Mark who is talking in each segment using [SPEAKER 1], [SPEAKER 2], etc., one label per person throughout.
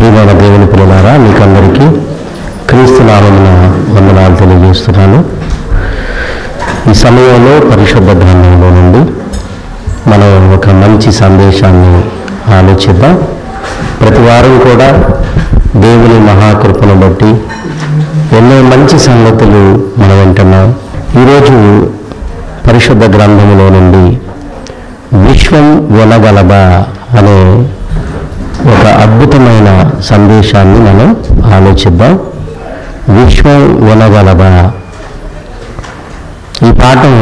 [SPEAKER 1] ప్రియమైన దేవుని పిల్లలారా మీకందరికీ క్రీస్తు నామమున వందనాలు తెలియజేస్తున్నాను. ఈ సమయంలో పరిశుద్ధ గ్రంథంలో నుండి మనం ఒక మంచి సందేశాన్ని ఆలోచిద్దాం. ప్రతి వారం కూడా దేవుని మహాకృపను బట్టి ఎన్నో మంచి సంగతులు మనం వింటున్నాం ఈరోజు పరిశుద్ధ గ్రంథములో నుండి విశ్వం వినగలదా అనే ఒక అద్భుతమైన సందేశాన్ని మనం ఆలోచిద్దాం. విశ్వం వినగలదా ఈ పాఠం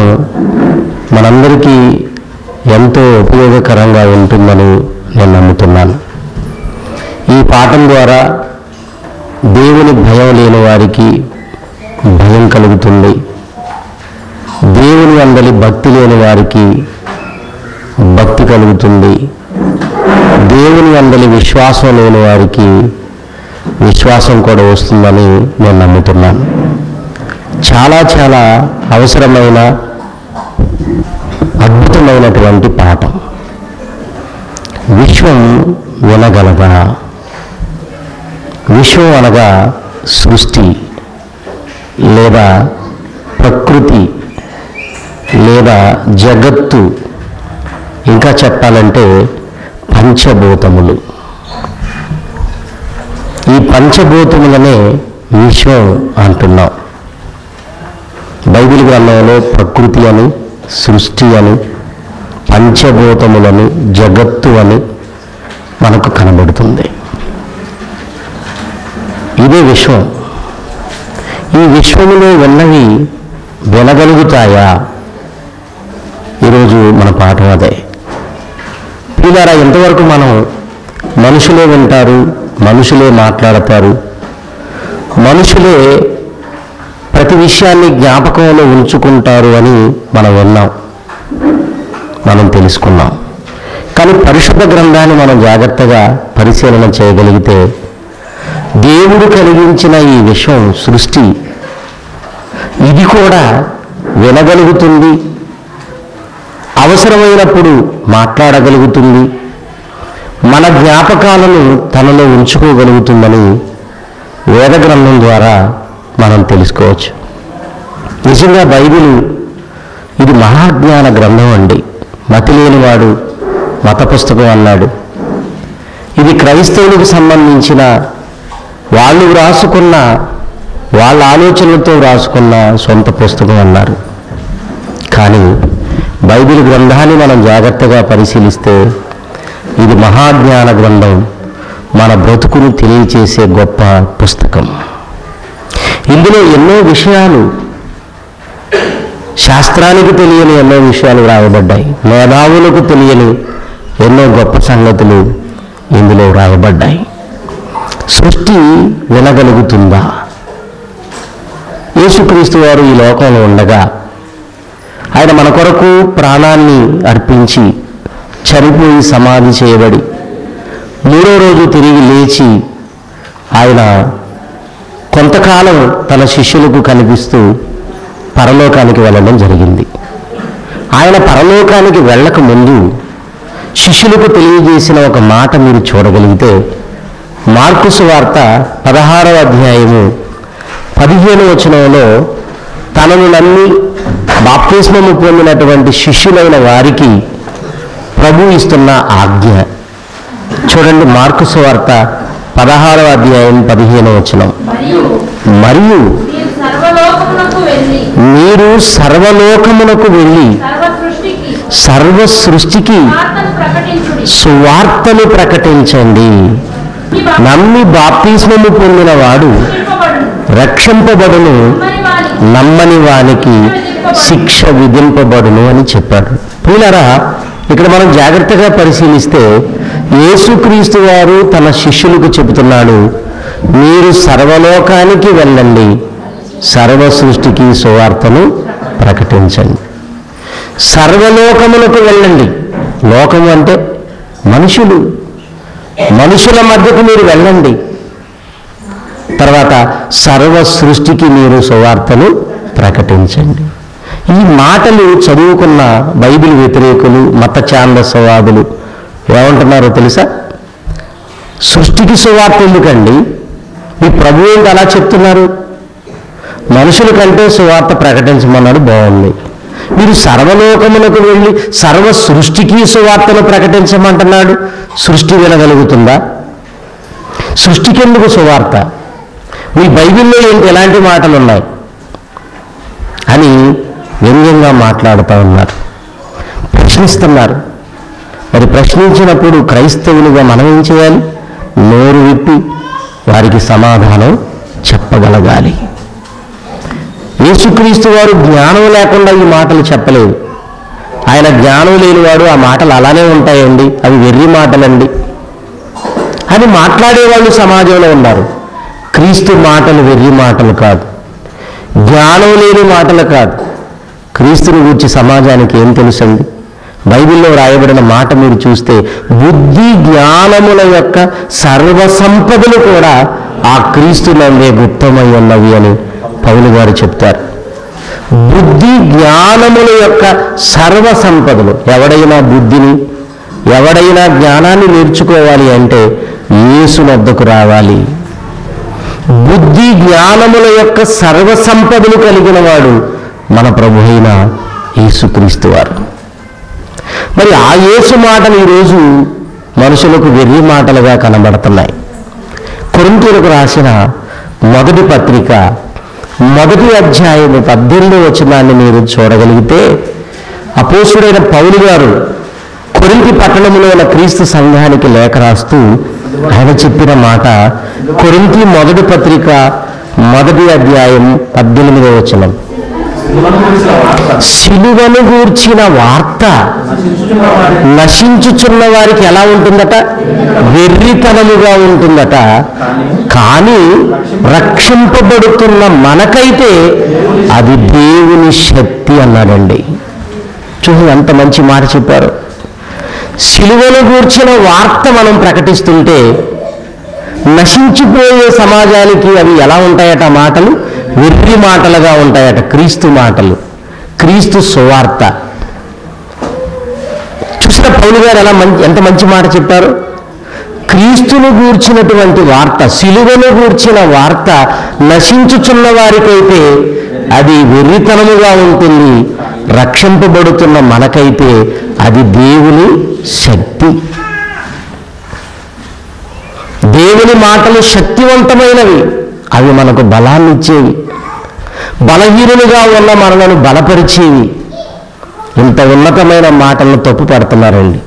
[SPEAKER 1] మనందరికీ ఎంతో ఉపయోగకరంగా ఉంటుందని నేను నమ్ముతున్నాను. ఈ పాఠం ద్వారా దేవుని భయం లేని వారికి భయం కలుగుతుంది. దేవుని అందరి భక్తి లేని వారికి భక్తి కలుగుతుంది. దేవుని అందరి విశ్వాసం లేని వారికి విశ్వాసం కూడా వస్తుందని నేను నమ్ముతున్నాను. చాలా చాలా అవసరమైన అద్భుతమైనటువంటి పాఠం. విశ్వం వినగలదా? విశ్వం అనగా సృష్టి లేదా ప్రకృతి లేదా జగత్తు. ఇంకా చెప్పాలంటే పంచభూతములు. ఈ పంచభూతములనే విశ్వం అంటున్నాం బైబిల్ గ్రంథంలో ప్రకృతి అని సృష్టి అని పంచభూతములని జగత్తు అని మనకు కనబడుతుంది. ఇదే విశ్వం. ఈ విశ్వములో ఉన్నవి వినగలుగుతాయా? ఈరోజు మన పాఠం అదే. పిల్లారా ఇంతవరకు మనం మనుషులే వింటారు మనుషులే మాట్లాడతారు? మనుషులే ప్రతి విషయాన్ని జ్ఞాపకంలో ఉంచుకుంటారు అని మనం విన్నాం. మనం తెలుసుకున్నాం. కానీ పరిశుద్ధ గ్రంథాన్ని మనం జాగ్రత్తగా పరిశీలన చేయగలిగితే దేవుడు కలిగించిన ఈ విషయం సృష్టి ఇది కూడా వినగలుగుతుంది అవసరమైనప్పుడు మాట్లాడగలుగుతుంది. మన జ్ఞాపకాలను తనలో ఉంచుకోగలుగుతుందని వేద గ్రంథం ద్వారా మనం తెలుసుకోవచ్చు. నిజంగా బైబిల్ ఇది మహాజ్ఞాన గ్రంథం అండి. మతి లేనివాడు మత పుస్తకం అన్నాడు. ఇది క్రైస్తవులకు సంబంధించిన వాళ్ళు వ్రాసుకున్న వాళ్ళ ఆలోచనలతో వ్రాసుకున్న సొంత పుస్తకం అన్నారు. కానీ బైబిల్ గ్రంథాన్ని మనం జాగ్రత్తగా పరిశీలిస్తే ఇది మహాజ్ఞాన గ్రంథం మన బ్రతుకును తెలియచేసే గొప్ప పుస్తకం. ఇందులో ఎన్నో విషయాలు శాస్త్రానికి తెలియని ఎన్నో విషయాలు రాయబడ్డాయి మేధావులకు తెలియని ఎన్నో గొప్ప సంగతులు ఇందులో రాయబడ్డాయి సృష్టి వినగలుగుతుందా? యేసుక్రీస్తు వారు ఈ లోకంలో ఉండగా ఆయన మన కొరకు ప్రాణాన్ని అర్పించి చనిపోయి సమాధి చేయబడి మూడో రోజు తిరిగి లేచి ఆయన కొంతకాలం తన శిష్యులకు కనిపిస్తూ పరలోకానికి వెళ్ళడం జరిగింది. ఆయన పరలోకానికి వెళ్ళక ముందు శిష్యులకు తెలియజేసిన ఒక మాట మీరు చూడగలిగితే మార్కుసు వార్త పదహారవ అధ్యాయము పదిహేను వచనంలో తనను నమ్మి బాప్తిస్మము పొందినటువంటి శిష్యులైన వారికి ప్రభు ఇస్తున్న ఆజ్ఞ. చూడండి మార్కుసు వార్త పదహారవ అధ్యాయం పదిహేను వచనం.
[SPEAKER 2] మరియు మీరు సర్వలోకమునకు వెళ్ళి సర్వ సృష్టికి
[SPEAKER 1] సువార్తను ప్రకటించండి. నమ్మి బాప్తిస్మము పొందిన వాడు
[SPEAKER 2] రక్షింపబడును.
[SPEAKER 1] రక్షింపబడును.
[SPEAKER 2] నమ్మని వారికి
[SPEAKER 1] నమ్మని వానికి శిక్ష విధింపబడును అని చెప్పాడు. ప్రియులరా ఇక్కడ మనం జాగ్రత్తగా పరిశీలిస్తే యేసుక్రీస్తు వారు తన శిష్యులకు చెబుతున్నాడు మీరు సర్వలోకానికి వెళ్ళండి సర్వ సృష్టికి సువార్తను ప్రకటించండి. సర్వలోకములకు వెళ్ళండి. లోకము అంటే మనుషులు. మనుషుల మధ్యకు మీరు వెళ్ళండి. తర్వాత సర్వ సృష్టికి మీరు సువార్తను ప్రకటించండి. ఈ మాటలు చదువుకున్న బైబిల్ వ్యతిరేకులు మత ఛాందసవాదులు ఏమంటున్నారో తెలుసా? సృష్టికి సువార్త ఎందుకండి? మీ ప్రభు ఏంటి అలా చెప్తున్నారు? మనుషుల కంటే సువార్త ప్రకటించమన్నాడు బాగుంది. మీరు సర్వలోకములకు వెళ్ళి సర్వ సృష్టికి సువార్తను ప్రకటించమంటున్నాడు సృష్టి వినగలుగుతుందా? సృష్టికెందుకు సువార్త? మీ బైబిల్లో ఏంటి ఎలాంటి మాటలు ఉన్నాయి వ్యంగ్యంగా మాట్లాడుతూ ఉన్నారు. ప్రశ్నిస్తున్నారు. మరి ప్రశ్నించినప్పుడు క్రైస్తవులుగా మనం ఏం చేయాలి? నోరు విప్పి వారికి సమాధానం చెప్పగలగాలి. యేసుక్రీస్తు వారు జ్ఞానం లేకుండా ఈ మాటలు చెప్పలేదు. ఆయన జ్ఞానం లేనివాడు ఆ మాటలు అలానే ఉంటాయండి. అవి వెర్రి మాటలండి. అని మాట్లాడేవాళ్ళు సమాజంలో ఉన్నారు. క్రీస్తు మాటలు వెర్రి మాటలు కాదు. జ్ఞానం లేని మాటలు కాదు. క్రీస్తుని గురించి సమాజానికి ఏం తెలుసండి? బైబిల్లో రాయబడిన మాట మీరు చూస్తే బుద్ధి జ్ఞానముల యొక్క సర్వ సంపదలు కూడా ఆ క్రీస్తునందే గుప్తమై ఉన్నవి అని పౌలు గారు చెప్తారు. బుద్ధి జ్ఞానముల యొక్క సర్వ సంపదలు ఎవడైనా బుద్ధిని ఎవడైనా జ్ఞానాన్ని నేర్చుకోవాలి అంటే యేసు వద్దకు రావాలి. బుద్ధి జ్ఞానముల యొక్క సర్వసంపదలు కలిగిన వాడు మన ప్రభు అయిన యేసుక్రీస్తు వారు. మరి ఆ యేసు మాటలు ఈరోజు మనుషులకు వెర్రి మాటలుగా కనబడుతున్నాయి. కొరింతీలకు రాసిన మొదటి పత్రిక మొదటి అధ్యాయం పద్దెనిమిది వచనాన్ని మీరు చూడగలిగితే అపోసుడైన పౌలు గారు కొరింతి పట్టణంలో ఉన్న క్రీస్తు సంఘానికి లేఖ రాస్తూ ఆయన చెప్పిన మాట కొరింతి మొదటి పత్రిక మొదటి అధ్యాయం పద్దెనిమిదవ వచనం. సిలువను గూర్చిన వార్త నశించుచున్న వారికి ఎలా ఉంటుందట? వెర్రితనముగా ఉంటుందట. కానీ రక్షింపబడుతున్న మనకైతే అది దేవుని శక్తి అన్నాడండి. చూసి ఎంత మంచి మాట చెప్పారు. సిలువను గూర్చిన వార్త మనం ప్రకటిస్తుంటే నశించిపోయే సమాజానికి అవి ఎలా ఉంటాయట మాటలు? వెర్రి మాటలుగా ఉంటాయట క్రీస్తు మాటలు క్రీస్తు సువార్త. చూసిన పౌలు గారు ఎలా మంచి ఎంత మంచి మాట చెప్పారు? క్రీస్తును గూర్చినటువంటి వార్త సిలువను గూర్చిన వార్త నశించుచున్న వారికైతే అది వెర్రితనముగా ఉంటుంది రక్షింపబడుతున్న మనకైతే అది దేవుని శక్తి. దేవుని మాటలు శక్తివంతమైనవి అవి మనకు బలాన్ని ఇచ్చేవి బలహీనులుగా ఉన్న మనలను బలపరిచి ఇంత ఉన్నతమైన మాటలను తప్పు పడుతున్నారండి.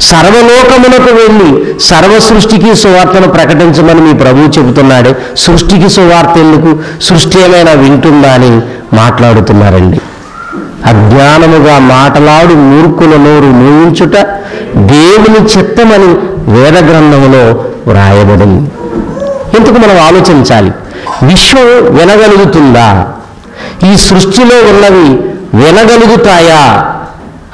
[SPEAKER 1] సర్వలోకమునకు వెళ్ళి సర్వ సృష్టికి సువార్తను ప్రకటించమని మీ ప్రభువు చెబుతున్నాడు. సృష్టికి సువార్త ఎందుకు? సృష్టి ఏమైనా వింటుందా అని మాట్లాడుతున్నారండి. అజ్ఞానముగా మాటలాడు మూర్ఖుల నోరు మూయించుట దేవుని చిత్తమని వేద గ్రంథములో వ్రాయబడింది. ఇందుకు మనం ఆలోచించాలి? విశ్వం వినగలుగుతుందా? ఈ సృష్టిలో ఉన్నవి వినగలుగుతాయా?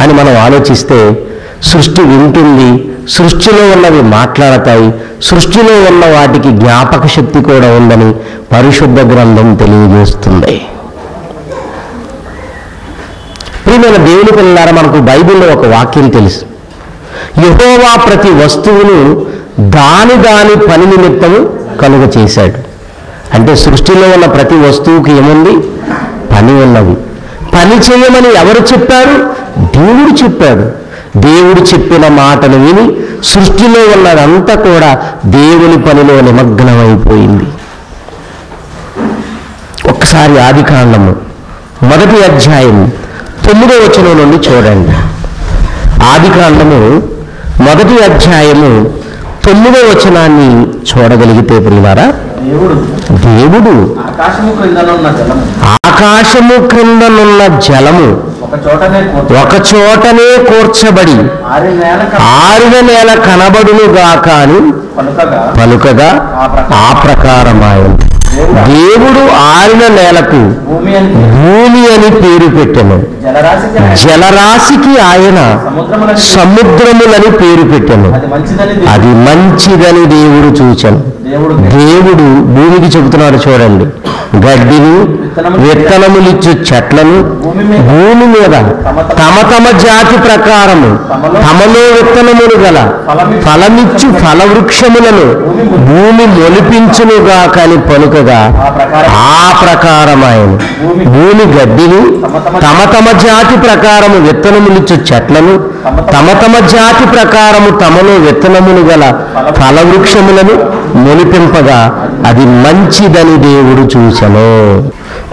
[SPEAKER 1] అని మనం ఆలోచిస్తే సృష్టి వింటుంది సృష్టిలో ఉన్నవి మాట్లాడతాయి సృష్టిలో ఉన్న వాటికి జ్ఞాపక శక్తి కూడా ఉందని పరిశుద్ధ గ్రంథం తెలియజేస్తుంది. ప్రియమైన దేవుని పిల్లలారా మనకు బైబిల్లో ఒక వాక్యం తెలుసు. యహోవా ప్రతి వస్తువును దాని దాని పని నిమిత్తము కలుగ చేశాడు అంటే సృష్టిలో ఉన్న ప్రతి వస్తువుకి ఏముంది? పని ఉన్నది. పని చేయమని ఎవరు చెప్పారు? దేవుడు చెప్పాడు. దేవుడు చెప్పిన మాటను విని సృష్టిలో ఉన్నదంతా కూడా దేవుని పనిలో నిమగ్నమైపోయింది. ఒక్కసారి ఆది కాండము. మొదటి అధ్యాయం తొమ్మిదో వచనం నుండి చూడండి. ఆది కాండము మొదటి అధ్యాయము తొమ్మిదో వచనాన్ని చూడగలిగితే ప్రియులారా
[SPEAKER 3] దేవుడు
[SPEAKER 1] దేవుడు
[SPEAKER 3] ఆకాశము క్రిందనున్న జలము. ఒక చోటనే
[SPEAKER 1] కూర్చబడి
[SPEAKER 3] నేల
[SPEAKER 1] ఆరిన నేల కనబడునుగాక అని
[SPEAKER 3] పలుకగా
[SPEAKER 1] ఆ ప్రకారమాయను దేవుడు ఆరిన నేలకు
[SPEAKER 3] భూమి అని
[SPEAKER 1] పేరు. పెట్టెను.
[SPEAKER 3] జలరాశికి ఆయన. సముద్రములని
[SPEAKER 1] పేరు. పెట్టెను.
[SPEAKER 3] అది మంచిదని దేవుడు-
[SPEAKER 1] చూచాను.
[SPEAKER 3] దేవుడు
[SPEAKER 1] దేవుడు భూమికి చెబుతున్నాడు చూడండి. గడ్డిని విత్తనములిచ్చు చెట్లను భూమి మీద తమ తమ జాతి ప్రకారము తమలో విత్తనములు గల ఫలమిచ్చు ఫలవృక్షములను భూమి మొలిపించునుగా కాని పలుకగా ఆ ప్రకారమైన భూమి గడ్డిని తమ తమ జాతి ప్రకారము విత్తనములిచ్చు చెట్లను తమ తమ జాతి ప్రకారము తమలో విత్తనములు గల ఫలవృక్షములను మొలిపింపగా అది మంచిదని దేవుడు చూసను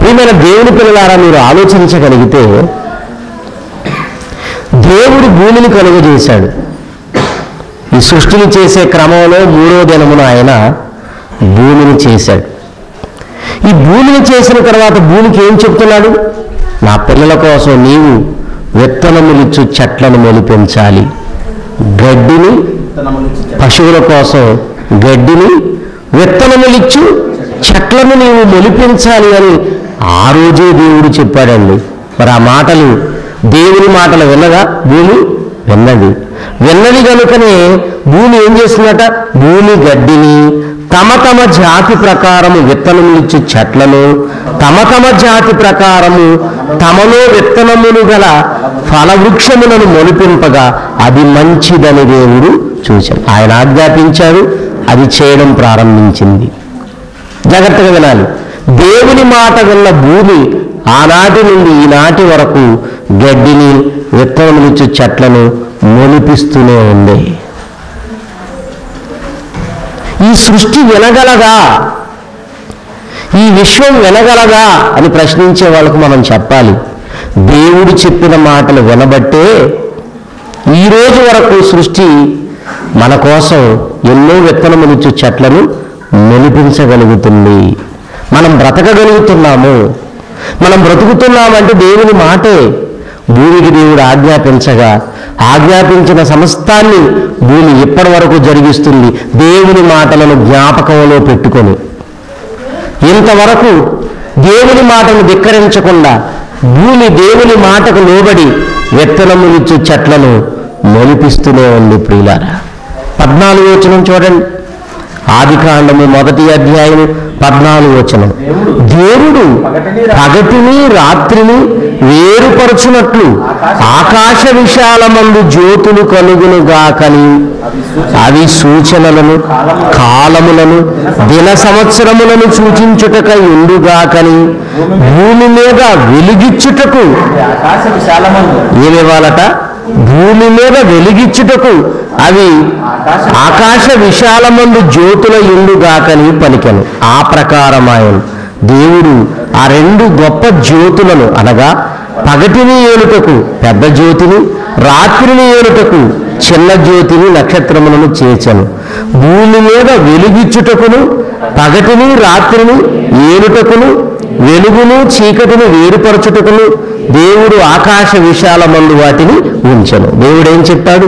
[SPEAKER 1] ప్రియమైన దేవుని పిల్లలారా మీరు ఆలోచించగలిగితే దేవుడు భూమిని కలుగజేశాడు. ఈ సృష్టిని చేసే క్రమంలో మూడో దినమున ఆయన భూమిని చేశాడు. ఈ భూమిని చేసిన తర్వాత భూమికి ఏం చెప్తున్నాడు? నా పిల్లల కోసం నీవు విత్తనములిచ్చు చెట్లను మొలిపించాలి గడ్డిని పశువుల కోసం గడ్డిని విత్తనములిచ్చు చెట్లను నీవు మొలిపించాలి అని ఆ రోజే దేవుడు చెప్పాడండి. మరి ఆ మాటలు దేవుని మాటలు విన్నదా? భూమి విన్నది. విన్నది కనుకనే భూమి ఏం చేస్తుందట? భూమి గడ్డిని తమ తమ జాతి ప్రకారము విత్తనములిచ్చు చెట్లను తమ తమ జాతి ప్రకారము తమలో విత్తనములు గల ఫలవృక్షములను మొలిపింపగా అది మంచిదని దేవుడు చూశాడు ఆయన ఆజ్ఞాపించాడు అది చేయడం ప్రారంభించింది. జాగ్రత్తగా వినాలి. దేవుని మాట విన్న భూమి ఆనాటి నుండి ఈనాటి వరకు గడ్డిని విత్తనములిచ్చు చెట్లను మొలిపిస్తూనే ఉంది. సృష్టి వినగలగా ఈ విశ్వం వినగలగా అని ప్రశ్నించే వాళ్ళకు మనం చెప్పాలి. దేవుడు చెప్పిన మాటలు వినబట్టే ఈ రోజు వరకు సృష్టి మన కోసం ఎన్నో విత్తనములిచ్చు చెట్లను మొలిపించగలుగుతుంది. మనం బ్రతకగలుగుతున్నాము. మనం బ్రతుకుతున్నామంటే దేవుని మాటే. భూమికి దేవుడు ఆజ్ఞాపించగా ఆజ్ఞాపించిన సమస్తాన్ని భూమి ఇప్పటి వరకు జరిగిస్తుంది. దేవుని మాటలను జ్ఞాపకంలో పెట్టుకొని. ఇంతవరకు దేవుని మాటను ధిక్కరించకుండా భూమి దేవుని మాటకు లోబడి విత్తనములిచ్చు చెట్లను మొలిపిస్తూనే ఉంది ప్రియులారా. పద్నాలుగు వచనం చూడండి. ఆది కాండము మొదటి అధ్యాయం పద్నాలుగు వచనం. దేవుడు పగటిని రాత్రిని వేరుపరచునట్లు ఆకాశ విశాలమందు జ్యోతులు కలుగునుగాకని అవి సూచనలను కాలములను దిన సంవత్సరములను సూచించుటక ఉండుగాకని భూమి మీద వెలిగిచ్చుటకు ఏమివ్వాలట? భూమి మీద వెలిగిచ్చుటకు అవి ఆకాశ విశాలమందు జ్యోతుల ఇండుగాకని పలికను. ఆ ప్రకారమాయను దేవుడు ఆ రెండు గొప్ప జ్యోతులను అనగా పగటిని ఏలుటకు పెద్ద జ్యోతిని రాత్రిని ఏలుటకు చిన్న జ్యోతిని నక్షత్రములను చేర్చను భూమి మీద వెలుగిచ్చుటకును పగటిని రాత్రిని ఏలుటకును వెలుగును చీకటిని వేరుపరచుటకును దేవుడు ఆకాశ విశాలమందు వాటిని ఉంచను. దేవుడు ఏం చెప్పాడు?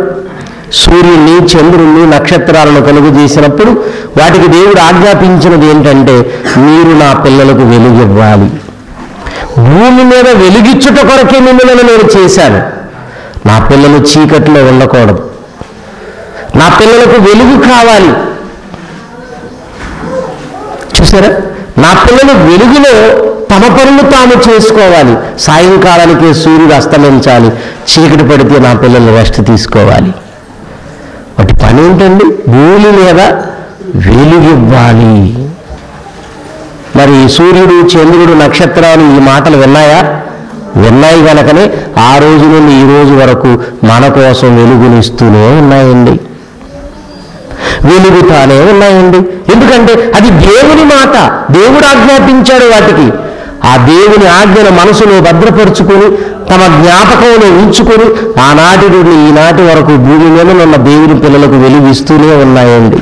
[SPEAKER 1] సూర్యుని చంద్రుణ్ణి నక్షత్రాలను కలుగు చేసినప్పుడు వాటికి దేవుడు ఆజ్ఞాపించినది ఏంటంటే మీరు నా పిల్లలకు వెలుగివ్వాలి భూమి మీద వెలిగించుట కొరకే మిమ్మల్ని నేను చేశాను. నా పిల్లలు చీకట్లో ఉండకూడదు. నా పిల్లలకు వెలుగు కావాలి. చూసారా? నా పిల్లలు వెలుగులో తమ పనులు తాము చేసుకోవాలి. సాయంకాలానికి సూర్యుడు అస్తమించాలి. చీకటి పడితే నా పిల్లలు రెస్ట్ తీసుకోవాలి. వాటి పని ఏంటండి? భూమి మీద వెలుగివ్వాలి. మరి సూర్యుడు చంద్రుడు నక్షత్రాలు ఈ మాటలు విన్నాయా? విన్నాయి కనుకనే ఆ రోజు నుండి ఈ రోజు వరకు మన కోసం వెలుగునిస్తూనే ఉన్నాయండి. వెలుగుతానే ఉన్నాయండి. ఎందుకంటే అది దేవుని మాట. దేవుడు ఆజ్ఞాపించాడు వాటికి. ఆ దేవుని ఆజ్ఞను మనసులో భద్రపరుచుకొని తమ జ్ఞాపకంలో ఉంచుకొని ఆనాటి నుండి ఈనాటి వరకు భూమి మీద ఉన్న దేవుని పిల్లలకు వెలుగిస్తూనే ఉన్నాయండి.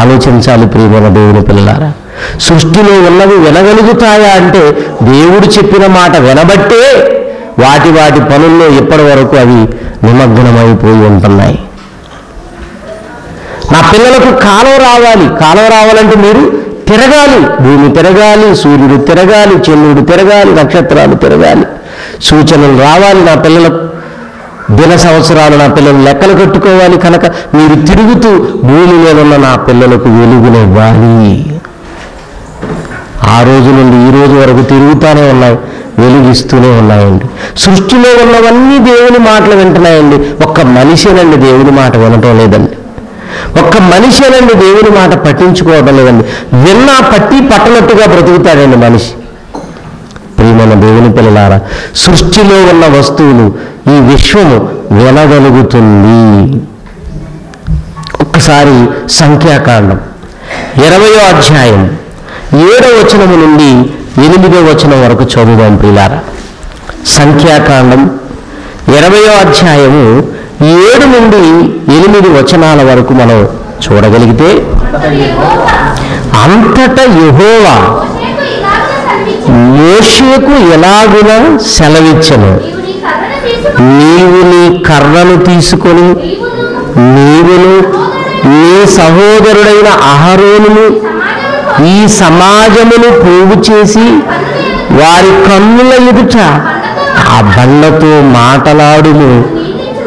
[SPEAKER 1] ఆలోచించాలి ప్రియమైన దేవుని పిల్లలారా. సృష్టిలో ఉన్నవి వినగలుగుతాయా అంటే దేవుడు చెప్పిన మాట వినబట్టే వాటి వాటి పనుల్లో ఇప్పటి వరకు అవి నిమగ్నమైపోయి ఉంటున్నాయి. నా పిల్లలకు కాలం రావాలి. కాలం రావాలంటే మీరు తిరగాలి. భూమి తిరగాలి సూర్యుడు తిరగాలి చంద్రుడు తిరగాలి నక్షత్రాలు తిరగాలి. సూచనలు రావాలి నా పిల్లలకు. దిన సంవత్సరాలు నా పిల్లలు లెక్కలు కట్టుకోవాలి కనుక మీరు తిరుగుతూ భూమి మీద ఉన్న నా పిల్లలకు వెలుగునివ్వాలి. ఆ రోజు నుండి ఈ రోజు వరకు తిరుగుతూనే ఉన్నాయి వెలుగిస్తూనే ఉన్నాయండి. సృష్టిలో ఉన్నవన్నీ దేవుని మాటలు వింటున్నాయండి. ఒక్క మనిషినండి దేవుని మాట వినటం లేదండి. ఒక్క మనిషినండి దేవుని మాట పట్టించుకోవడం లేదండి. విన్నా పట్టి పట్టనట్టుగా బ్రతుకుతాడండి మనిషి. ప్రియమైన దేవుని పిల్లలారా సృష్టిలో ఉన్న వస్తువులు ఈ విశ్వము వినగలుగుతుంది. ఒక్కసారి సంఖ్యాకాండం. ఇరవయో అధ్యాయం. ఏడవ వచనము నుండి ఎనిమిదో వచనం వరకు చదువుదాం ప్రియులారా. సంఖ్యాకాండం ఇరవయో అధ్యాయము ఏడు నుండి ఎనిమిది వచనాల వరకు మనం చూడగలిగితే అంతటా యెహోవా
[SPEAKER 2] మోషేకు ఇలాగ
[SPEAKER 1] ఎలాగున సెలవిచ్చను.
[SPEAKER 2] నీవు నీ కర్రను తీసుకొని నీవును
[SPEAKER 1] నీ సహోదరుడైన అహరోనును ఈ సమాజమును పోగు చేసి వారి కన్నుల ఎదుట ఆ బండతో మాటలాడుము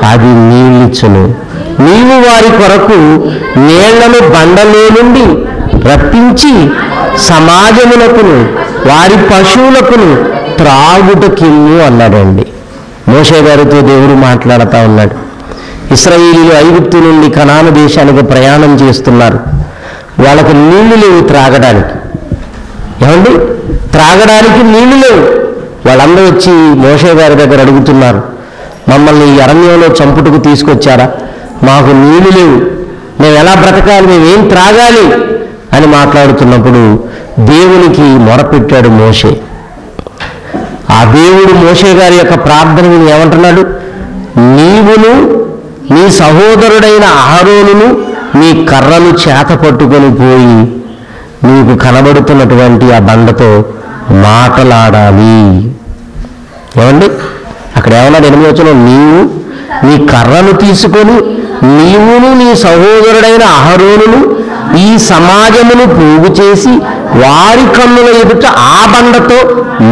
[SPEAKER 1] అది నీళ్ళిచ్చును నీవు వారి కొరకు నీళ్ళను బండలో నుండి రప్పించి సమాజములకును వారి పశువులకును త్రాగుటకిమ్ము అన్నాడండి. మోషే గారితో దేవుడు మాట్లాడుతూ ఉన్నాడు. ఇస్రాయేలీలు ఐగుప్తు నుండి కనాను దేశానికి ప్రయాణం చేస్తున్నారు. వాళ్ళకు నీళ్ళు లేవు త్రాగడానికి. ఏమండి? త్రాగడానికి నీళ్ళు లేవు. వాళ్ళందరూ వచ్చి మోషే గారి దగ్గర అడుగుతున్నారు. మమ్మల్ని ఈ అరణ్యంలో చంపుటకు తీసుకొచ్చారా? మాకు నీళ్ళు లేవు. మేము ఎలా బ్రతకాలి? మేమేం త్రాగాలి? అని మాట్లాడుతున్నప్పుడు దేవునికి మొరపెట్టాడు మోషే. ఆ దేవుడు మోషే గారి యొక్క ప్రార్థన ఏమంటున్నాడు? నీవును నీ సహోదరుడైన ఆరోనును నీ కర్రలు చేత పట్టుకొని పోయి నీకు కనబడుతున్నటువంటి ఆ బండతో మాటలాడాలి. ఏమండి? అక్కడ ఏమన్నాడు? ఎనిమిది వచ్చిన నీవు నీ కర్రను తీసుకొని నీవును నీ సహోదరుడైన అహరోనును ఈ సమాజమును పోగు చేసి వారి కన్నుల ఎదుట ఆ బండతో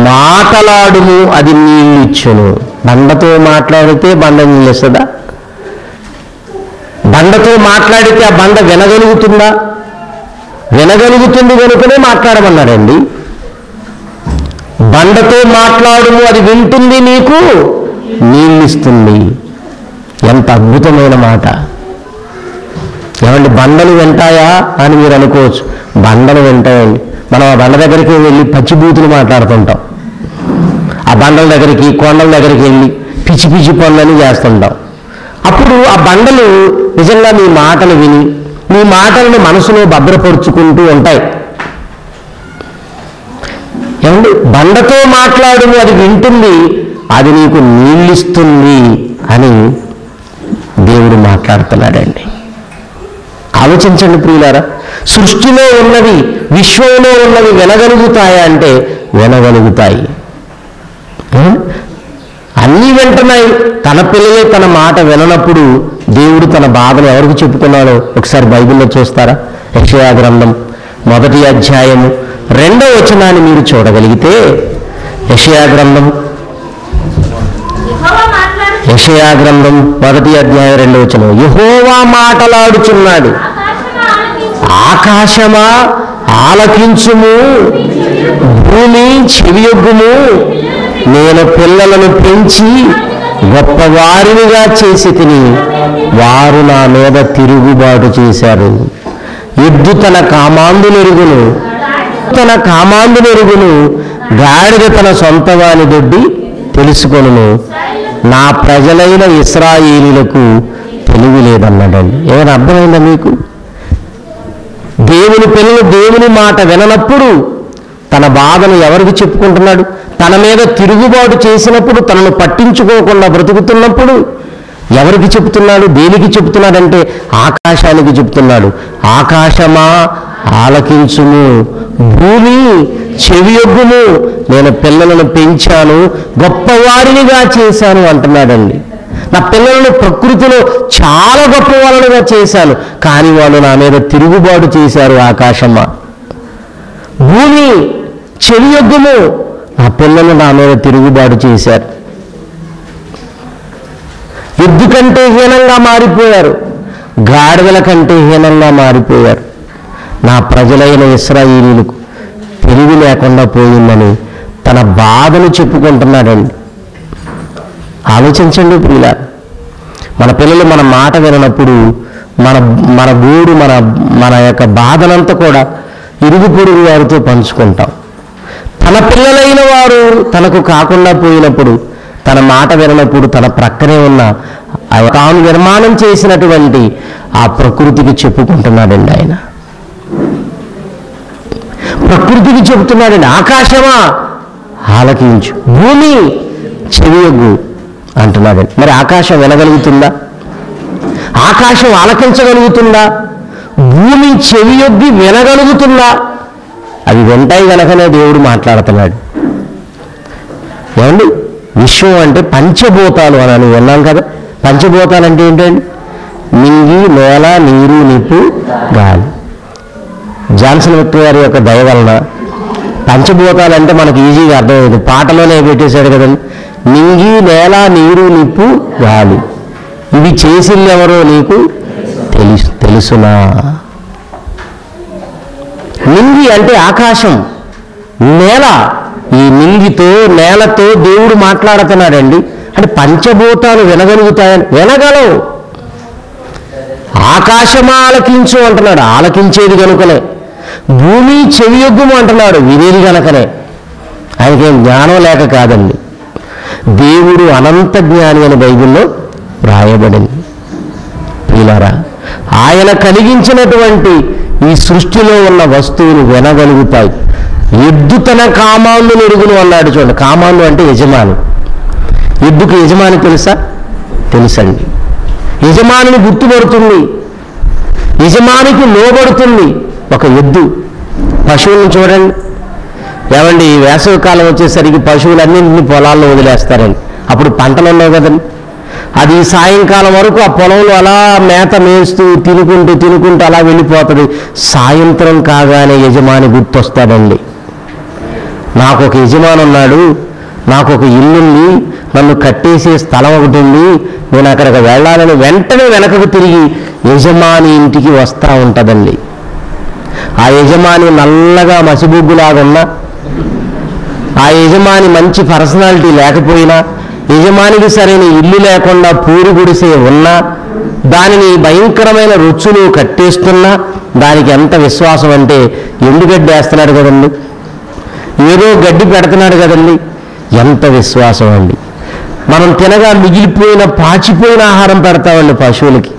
[SPEAKER 1] మాటలాడుము అది నీళ్ళు ఇచ్చును. బండతో మాట్లాడితే బండ నీళ్ళు ఇస్తుందా బండతో మాట్లాడితే ఆ బండ వినగలుగుతుందా? వినగలుగుతుంది కనుకనే మాట్లాడమన్నాడండి. బండతో మాట్లాడుము అది వింటుంది నీకు నీళ్ళిస్తుంది. ఎంత అద్భుతమైన మాట. ఏమండి బండలు వింటాయా అని మీరు అనుకోవచ్చు. బండలు వింటాయండి. మనం ఆ బండ దగ్గరికి వెళ్ళి పచ్చిబూతులు మాట్లాడుతుంటాం. ఆ బండల దగ్గరికి కొండల దగ్గరికి వెళ్ళి పిచ్చి పిచ్చి పనులని చేస్తుంటాం. అప్పుడు ఆ బండలు నిజంగా మీ మాటలు విని మీ మాటలను మనసులో భద్రపరుచుకుంటూ ఉంటాయి. ఏమండి? బండతో మాట్లాడు అది వింటుంది అది నీకు నీళ్ళిస్తుంది అని దేవుడు మాట్లాడుతున్నాడండి. ఆలోచించండి ప్రియులారా సృష్టిలో ఉన్నవి విశ్వంలో ఉన్నవి వినగలుగుతాయా అంటే వినగలుగుతాయి. అన్నీ వింటున్నాయి తన పిల్లలే తన మాట విననప్పుడు దేవుడు తన బాధను ఎవరికి చెప్పుకున్నాడో ఒకసారి బైబిల్లో చూస్తారా? యక్షయా గ్రంథం మొదటి అధ్యాయము రెండో వచనాన్ని మీరు చూడగలిగితే యషయా గ్రంథం యషయా గ్రంథం మొదటి అధ్యాయం రెండో వచనం. యహోవా మాటలాడుచున్నాడు.
[SPEAKER 2] ఆకాశమా
[SPEAKER 1] ఆలకించుము. భూమి చెవియొగ్గుము. నేను పిల్లలను పెంచి గొప్పవారినిగా చేసి తిని వారు నా మీద తిరుగుబాటు చేశారు. ఎద్దు తన కామాందునెరుగును తన కామాందునెరుగును గాడిద తన సొంత వాని దొడ్డి తెలుసుకొనును. నా ప్రజలైన ఇస్రాయేలీలకు తెలివి లేదన్నాడండి ఏమైనా అర్థమైందా మీకు? దేవుని పిల్లలు దేవుని మాట విననప్పుడు తన బాధను ఎవరికి చెప్పుకుంటున్నాడు? తన మీద తిరుగుబాటు చేసినప్పుడు తనను పట్టించుకోకుండా బ్రతుకుతున్నప్పుడు ఎవరికి చెబుతున్నాడు దేనికి చెబుతున్నాడంటే ఆకాశానికి చెప్తున్నాడు. ఆకాశమా ఆలకించుము. భూమి చెవియొగ్గుము నేను పిల్లలను పెంచాను గొప్పవారినిగా చేశాను అంటున్నాడండి. నా పిల్లలను ప్రకృతిలో చాలా గొప్ప చేశాను కానీ వాళ్ళు నా మీద తిరుగుబాటు చేశారు ఆకాశమా. భూమి చెవియొగ్గుము నా పిల్లలు నా మీద తిరుగుబాటు చేశారు. ఎద్దు కంటే హీనంగా మారిపోయారు. గాడిదల కంటే హీనంగా మారిపోయారు. నా ప్రజలైన ఇస్రాయిలీలకు తెలివి లేకుండా పోయిందని తన బాధను చెప్పుకుంటున్నాడండి. ఆలోచించండి ప్రియుల మన పిల్లలు మన మాట వినప్పుడు మన మన గూడు మన మన యొక్క బాధనంతా కూడా ఇరుగు పొరుగు వారితో పంచుకుంటాం. తన పిల్లలైన వారు తనకు కాకుండా పోయినప్పుడు తన మాట వినప్పుడు తన ప్రక్కనే ఉన్న తాను నిర్మాణం చేసినటువంటి ఆ ప్రకృతికి చెప్పుకుంటున్నాడండి ఆయన. ప్రకృతికి చెబుతున్నాడండి ఆకాశమా? ఆలకించు. భూమి? చెవియొగ్గు అంటున్నాడండి. మరి ఆకాశం వినగలుగుతుందా? ఆకాశం ఆలకించగలుగుతుందా? భూమి చెవియొగ్గి వినగలుగుతుందా? అవి వింటాయి కనుకనే దేవుడు మాట్లాడుతున్నాడు. ఏమండి? విశ్వం అంటే పంచభూతాలు అని అని విన్నాం కదా. పంచభూతాలు అంటే ఏంటండి? నింగి నేల నీరు నిప్పు గాలి. జాన్సన్ విక్టర్ గారి యొక్క దయ వలన పంచభూతాలు అంటే మనకి ఈజీగా అర్థమవుతుంది పాటలోనే పెట్టేశాడు కదండి. నింగి నేల నీరు నిప్పు గాలి. ఇవి చేసింది ఎవరో నీకు? తెలుసు తెలుసునా? మింగి అంటే ఆకాశం. నేల. ఈ మింగితో నేలతో దేవుడు మాట్లాడుతున్నాడండి. అంటే పంచభూతాలు వినగలుగుతాయని. వినగలవు. ఆకాశమా ఆలకించు అంటున్నాడు. ఆలకించేది కనుకనే భూమి చెవియొగ్గుము అంటున్నాడు. వినేది కనుకనే ఆయనకేం జ్ఞానం లేక కాదండి. దేవుడు అనంత జ్ఞాని అని బైబిల్లో రాయబడింది. ప్రియులారా ఆయన కలిగించినటువంటి ఈ సృష్టిలో ఉన్న వస్తువులు వినగలుగుతాయి. ఎద్దు తన కామాన్లు ఎరుగును అన్నాడు చూడండి. కామాన్లు అంటే యజమాని. ఎద్దుకు యజమాని తెలుసా? తెలుసండి. యజమానిని గుర్తుపడుతుంది. యజమానికి లోబడుతుంది. ఒక ఎద్దు. పశువులను చూడండి. ఏమండి ఈ వేసవి కాలం వచ్చేసరికి పశువులన్నింటినీ పొలాల్లో వదిలేస్తారండి. అప్పుడు పంటలు ఉండవు కదండి. అది సాయంకాలం వరకు ఆ పొలంలో అలా మేత మేస్తూ తినుకుంటూ తినుకుంటూ అలా వెళ్ళిపోతుంది. సాయంత్రం కాగానే యజమాని గుర్తొస్తాడండి. నాకు ఒక యజమాని ఉన్నాడు నాకు ఒక ఇల్లుంది నన్ను కట్టేసే స్థలం ఒకటి ఉంది నేను అక్కడికి వెళ్ళాలని వెంటనే వెనకకు తిరిగి యజమాని ఇంటికి వస్తూ ఉంటుందండి. ఆ యజమాని నల్లగా మసిబుగ్గులాగా ఉన్నా ఆ యజమాని మంచి పర్సనాలిటీ లేకపోయినా యజమానికి సరైన ఇల్లు లేకుండా పూరి గుడిసే ఉన్నా దానిని భయంకరమైన రుచులు కట్టేస్తున్నా దానికి ఎంత విశ్వాసం అంటే ఎండుగడ్డి వేస్తున్నాడు కదండి. ఏదో గడ్డి పెడుతున్నాడు కదండి. ఎంత విశ్వాసం అండి. మనం తినగా మిగిలిపోయిన పాచిపోయిన ఆహారం పెడతామండి పశువులకి.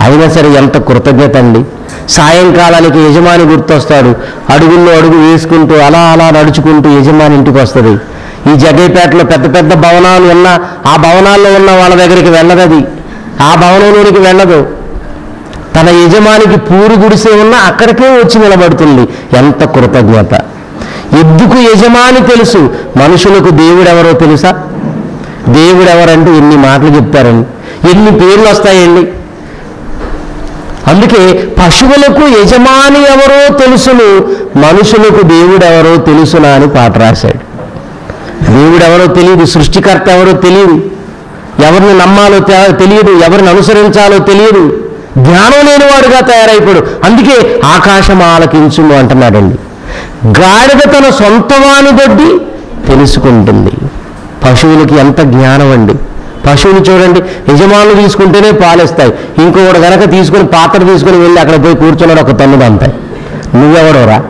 [SPEAKER 1] అయినా సరే ఎంత కృతజ్ఞత అండి. సాయంకాలానికి యజమాని గుర్తొస్తాడు. అడుగుల్లో అడుగు వేసుకుంటూ అలా అలా నడుచుకుంటూ యజమాని ఇంటికి వస్తుంది. ఈ జగైపేటలో పెద్ద పెద్ద భవనాలు ఉన్న ఆ భవనాల్లో ఉన్న వాళ్ళ దగ్గరికి వెళ్ళదది. ఆ భవనంలోనికి వెళ్ళదు. తన యజమానికి పూరి గుడిసే ఉన్నా అక్కడికే వచ్చి నిలబడుతుంది. ఎంత కృతజ్ఞత. ఎద్దుకు యజమాని తెలుసు? మనుషులకు దేవుడెవరో తెలుసా? దేవుడెవరంటే ఎన్ని మాటలు చెప్తారండి. ఎన్ని పేర్లు వస్తాయండి. అందుకే పశువులకు యజమాని ఎవరో తెలుసును మనుషులకు దేవుడెవరో తెలుసునా అని పాట రాశాడు. దేవుడెవరో తెలియదు సృష్టికర్త ఎవరో తెలియదు. ఎవరిని నమ్మాలో తెలియదు ఎవరిని అనుసరించాలో తెలియదు. జ్ఞానం లేనివాడుగా తయారైపోడు. అందుకే ఆకాశం ఆలకించుము అంటున్నాడండి. గాడిద తన సొంతవాని బట్టి తెలుసుకుంటుంది. పశువులకి ఎంత జ్ఞానం అండి. పశువులు చూడండి యజమానులు తీసుకుంటేనే పాలిస్తాయి. ఇంకొకటి గనక తీసుకుని పాత్ర తీసుకుని వెళ్ళి అక్కడ పోయి కూర్చున్నాడు ఒక తన్నుడు అంతాయి నువ్వెవడోరా?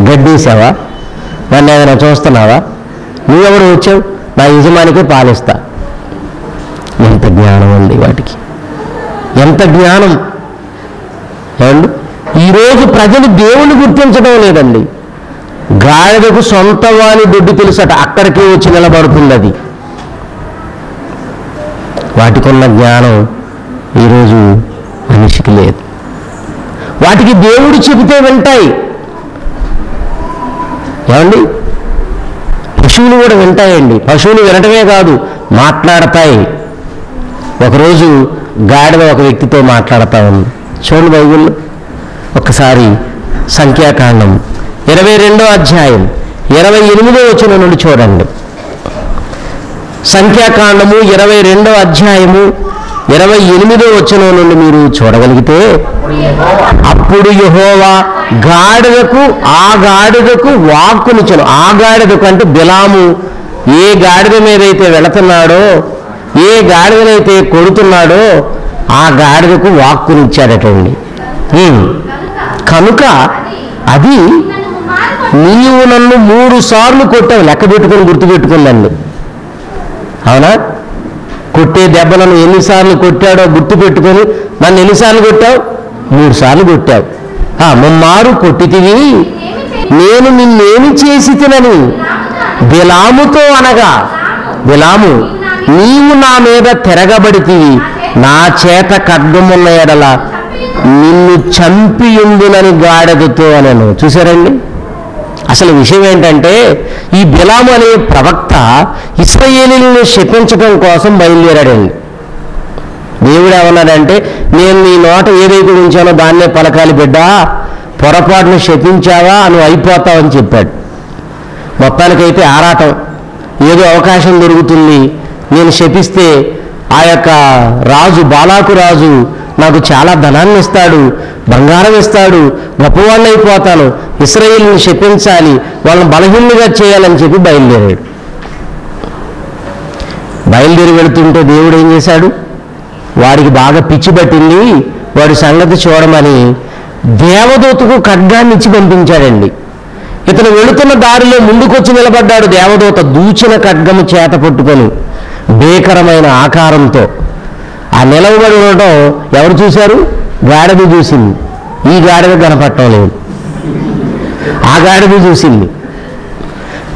[SPEAKER 1] గడ్డేసావా నన్ను ఏదైనా చూస్తున్నావా? నువ్వెవరు వచ్చావు? నా యజమానికే పాలిస్తా. ఎంత జ్ఞానం అండి వాటికి. ఎంత జ్ఞానం. ఏమండి? ఈరోజు ప్రజలు దేవుని గుర్తించడం లేదండి. గాడిదకు సొంత వాని దొడ్డు తెలుసట అక్కడికే వచ్చి నిలబడుతుంది అది వాటికున్న జ్ఞానం ఈరోజు మనిషికి లేదు. వాటికి దేవుడు చెబితే వింటాయి. ఏమండి? పశువులు కూడా వింటాయండి. పశువులు వినటమే కాదు మాట్లాడతాయి. ఒకరోజు గాడిద ఒక వ్యక్తితో మాట్లాడతా. ఉంది చూడండి బైబుల్ ఒకసారి సంఖ్యాకాండం. ఇరవై రెండో అధ్యాయం ఇరవై ఎనిమిదో వచ్చిన నుండి చూడండి. సంఖ్యాకాండము ఇరవై రెండో అధ్యాయము ఇరవై ఎనిమిదో వచనం నుండి మీరు చూడగలిగితే అప్పుడు యెహోవా గాడిదకు ఆ గాడిదకు వాక్కునిచ్చను ఆ గాడిదకు అంటే బిలాము. ఏ గాడిద మీదైతే వెళుతున్నాడో ఏ గాడిదనైతే కొడుతున్నాడో ఆ గాడిదకు వాక్కునిచ్చాడటండి కనుక అది నీవు నన్ను మూడు సార్లు కొట్టావు. లెక్క పెట్టుకొని గుర్తుపెట్టుకుందండి అవునా? కొట్టే దెబ్బలను ఎన్నిసార్లు కొట్టాడో గుర్తు పెట్టుకొని నన్ను ఎన్నిసార్లు కొట్టావు? మూడు సార్లు కొట్టావు. ముమ్మారు కొట్టితివి నేను నిన్నేమి చేసి తినని? బిలాముతో అనగా బిలాము నీవు నా మీద తిరగబడితివి. నా చేత ఖడ్గమున్న ఎడల నిన్ను చంపియుందునని గాడిదతో అనను. చూసారండి అసలు విషయం ఏంటంటే ఈ బిలాము అనే ప్రవక్త ఇస్రయేలీలను శపించడం కోసం బయలుదేరాడండి. దేవుడు ఏమన్నాడంటే నేను నీ నోట ఏదైతే ఉంచానో దాన్నే పలకాలి బిడ్డ పొరపాటును శపించావా నువ్వు అయిపోతావని చెప్పాడు. మొత్తానికైతే ఆరాటం. ఏదో అవకాశం దొరుకుతుంది. నేను శపిస్తే ఆ యొక్క రాజు బాలాకు రాజు నాకు చాలా ధనాన్ని ఇస్తాడు బంగారం ఇస్తాడు గొప్పవాళ్ళు అయిపోతాను. ఇస్రాయిల్ని శపించాలి వాళ్ళని బలహీనులుగా చేయాలని చెప్పి బయలుదేరాడు. బయలుదేరి వెళుతుంటే దేవుడు ఏం చేశాడు? వాడికి బాగా పిచ్చి పట్టింది వాడి సంగతి చూడమని దేవదూతకు ఖడ్గాన్ని ఇచ్చి పంపించాడండి. ఇతను వెళుతున్న దారిలో ముందుకొచ్చి నిలబడ్డాడు దేవదూత దూచిన ఖడ్గము చేత పట్టుకొని భీకరమైన ఆకారంతో. ఆ నిలవబడి ఉండటం ఎవరు చూశారు? గాడిద చూసింది. ఈ గాడిద కనపడటం లేదు. ఆ గాడిద చూసింది.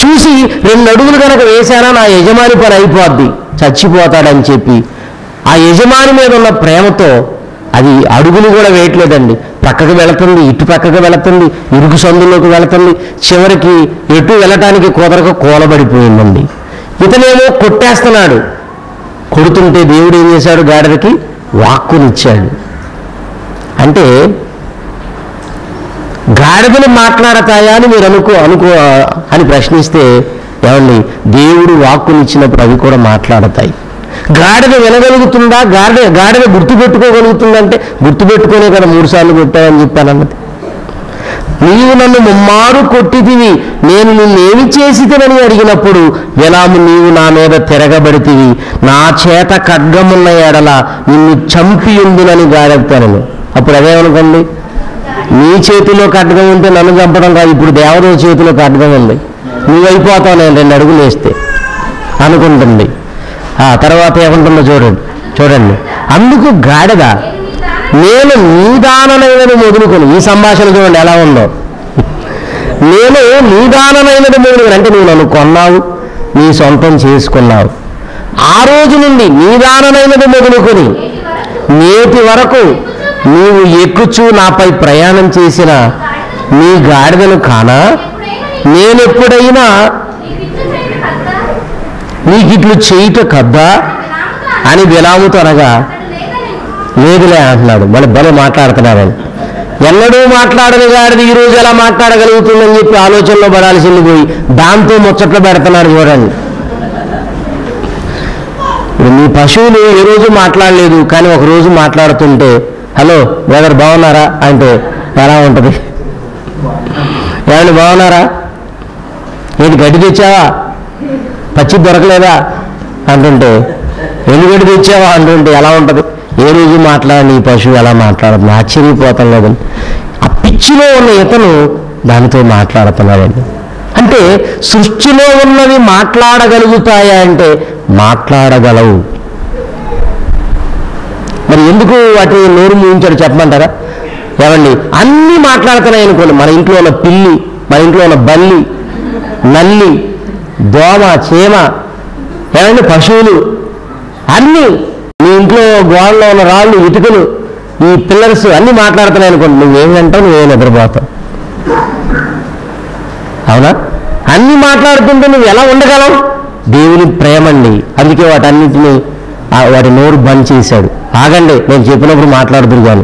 [SPEAKER 1] చూసి రెండు అడుగులు కనుక వేశానా? నా యజమాని పని అయిపోద్ది. చచ్చిపోతాడని చెప్పి ఆ యజమాని మీద ఉన్న ప్రేమతో అది అడుగులు కూడా వేయట్లేదండి. పక్కకు వెళుతుంది ఇటు పక్కకు వెళుతుంది ఇరుకు సందులోకి వెళుతుంది చివరికి ఎటు వెళ్ళటానికి కుదరక కూలబడిపోయిందండి. ఇతనేమో కొట్టేస్తున్నాడు. కొడుతుంటే దేవుడు ఏం చేశాడు గాడిదకి? వాక్కునిచ్చాడు. అంటే గాడిదలు మాట్లాడతాయా అని మీరు అనుకో అనుకో అని ప్రశ్నిస్తే ఏమండి దేవుడు వాక్కునిచ్చినప్పుడు అవి కూడా మాట్లాడతాయి. గాడిద వినగలుగుతుందా? గాడిద గాడిద గుర్తుపెట్టుకోగలుగుతుందంటే గుర్తుపెట్టుకోలే కదా మూడు సార్లు కొట్టావని చెప్పానన్నది నీవు నన్ను ముమ్మారు కొట్టితివి నేను నిన్నేమి చేసి తినని అడిగినప్పుడు ఎలాము నీవు నా మీద తిరగబడితివి. నా చేత ఖడ్గమున్న ఎడల నిన్ను చంపి ఉందినని గాడెత్తాను అప్పుడు అదేమనుకోండి? నీ చేతిలో ఖడ్గం ఉంటే నన్ను చంపడం కాదు ఇప్పుడు దేవదేవ చేతిలో ఖడ్గం ఉంది. నువ్వు నేను రెండు అడుగులు వేస్తే. అనుకుంటుంది. తర్వాత ఏమంటుందో చూడండి చూడండి. అందుకు గాడిద నేను నీదానమైనది మొదలుకొని ఈ సంభాషణ చూడండి ఎలా ఉందో. నేను నీదానమైనది మొదలుకొని అంటే నువ్వు నన్ను కొన్నావు నీ సొంతం చేసుకున్నావు. ఆ రోజు నుండి నీదానమైనది మొదలుకొని నేటి వరకు నీవు ఎక్కుచూ నాపై ప్రయాణం చేసిన నీ గాడిదను కానా? నేనెప్పుడైనా నీకిట్లు చేయుట కద్దా అని విలాముతో అనగా లేదులే అంటున్నాడు. మళ్ళీ భలే మాట్లాడుతున్నారని. ఎన్నడూ మాట్లాడని గాడిది ఈ రోజు ఎలా మాట్లాడగలుగుతుందని చెప్పి ఆలోచనలో పడాల్సింది పోయి దాంతో ముచ్చట్లు పెడుతున్నాడు చూడండి. మీ పశువులు ఏ రోజు మాట్లాడలేదు కానీ ఒక రోజు మాట్లాడుతుంటే హలో బ్రదర్ బాగున్నారా? అంటే ఎలా ఉంటుంది? ఏమండి బాగున్నారా? ఏంటి గడ్డి తెచ్చావా? పచ్చి దొరకలేదా? అంటుంటే ఎందుకంటే తెచ్చావా? అంటుంటే ఎలా ఉంటుంది? ఏ రోజు మాట్లాడని ఈ పశువు ఎలా మాట్లాడుతుంది ఆశ్చర్యపోతాం కదండి ఆ పిచ్చిలో ఉన్న ఇతను దానితో మాట్లాడుతున్నాడండి. అంటే సృష్టిలో ఉన్నవి మాట్లాడగలుగుతాయా అంటే మాట్లాడగలవు. మరి ఎందుకు వాటి నోరు మూయించాడు చెప్పమంటారా? ఏమండి అన్నీ మాట్లాడుతున్నాయి అనుకోండి మన ఇంట్లో ఉన్న పిల్లి మన ఇంట్లో ఉన్న బల్లి నల్లి దోమ చీమ ఏమండి పశువులు అన్నీ మీ ఇంట్లో గోడలో ఉన్న రాళ్ళు ఇటుకలు ఈ పిల్లర్స్ అన్నీ మాట్లాడుతున్నాయి అనుకోండి. వింటావు నువ్వేం నిద్రపోతావు. అవునా? అన్నీ మాట్లాడుతుంటే నువ్వు ఎలా ఉండగలవు? దేవుని ప్రేమండి అందుకే వాటన్నిటిని ఆ వాటి నోరు బంద్ చేశాడు. ఆగండి నేను చెప్పినప్పుడు మాట్లాడుతురు కానీ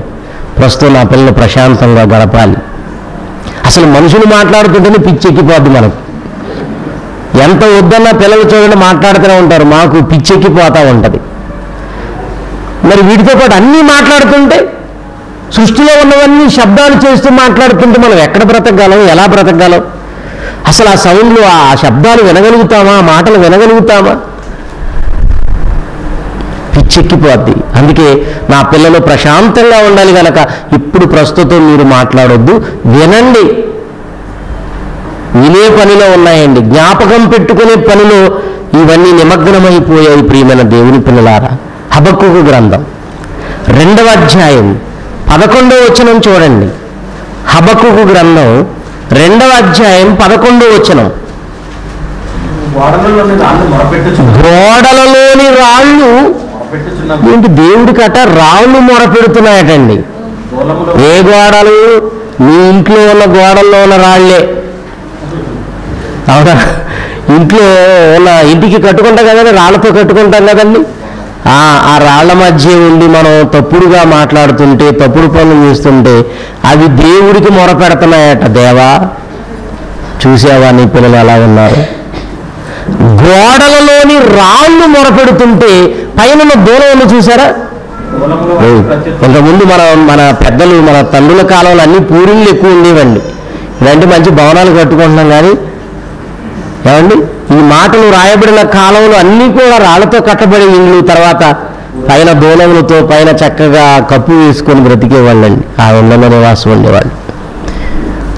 [SPEAKER 1] ప్రస్తుతం నా పిల్లలు ప్రశాంతంగా గడపాలి. అసలు మనుషులు మాట్లాడుతుంటేనే పిచ్చెక్కిపోద్ది మనకు. ఎంత వద్దన్నా పిల్లలు చూడండి మాట్లాడుతూనే ఉంటారు. మాకు పిచ్చెక్కిపోతూ ఉంటుంది. మరి వీటితో పాటు అన్నీ మాట్లాడుతుంటే సృష్టిలో ఉన్నవన్నీ శబ్దాలు చేస్తూ మాట్లాడుతుంటే మనం ఎక్కడ బ్రతకగలం? ఎలా బ్రతకగలం? అసలు ఆ సౌండ్లు ఆ శబ్దాలు వినగలుగుతామా? ఆ మాటలు వినగలుగుతామా? పిచ్చెక్కిపోద్ది. అందుకే నా పిల్లలు ప్రశాంతంగా ఉండాలి కనుక ఇప్పుడు ప్రస్తుతం మీరు మాట్లాడొద్దు. వినండి. వినే పనిలో ఉన్నాయండి. జ్ఞాపకం పెట్టుకునే పనిలో ఇవన్నీ నిమగ్నమైపోయాయి ప్రియమైన దేవుని పిల్లలారా. హబక్కుకు గ్రంథం. రెండవ అధ్యాయం. పదకొండవ వచనం చూడండి. హబక్కుకు గ్రంథం. రెండవ అధ్యాయం పదకొండవ వచనం.
[SPEAKER 3] గోడలలోని రాళ్ళు
[SPEAKER 1] ఏంటి దేవుడికట రాళ్ళు మొరపెడుతున్నాయటండి. ఏ గోడలు? మీ ఇంట్లో ఉన్న గోడల్లో ఉన్న రాళ్ళే అవునా? ఇంట్లో ఉన్న ఇంటికి కట్టుకుంటాం కదండి రాళ్ళతో కట్టుకుంటాం కదండి. ఆ రాళ్ళ మధ్య ఉండి మనం తప్పుడుగా మాట్లాడుతుంటే తప్పుడు పనులు చేస్తుంటే అవి దేవుడికి మొరపెడుతున్నాయట దేవా. చూసావా నీ పిల్లలు ఎలా ఉన్నారు? గోడలలోని రాళ్ళు మొరపెడుతుంటే పైన దూరంలో చూసారా? ఇంతకుముందు మన మన పెద్దలు మన తల్లుల కాలంలో అన్ని పూరిళ్ళు ఎక్కువ ఉండేవండి. ఇలాంటి మంచి భవనాలు కట్టుకుంటున్నాం కానీ ఏమండి? ఈ మాటలు రాయబడిన కాలంలో అన్నీ కూడా రాళ్ళతో కట్టబడి ఇళ్ళు తర్వాత పైన బోలములతో పైన చక్కగా కప్పు వేసుకొని బ్రతికేవాళ్ళండి. ఆ ఇళ్ళలో నివాసం ఉండేవాళ్ళు.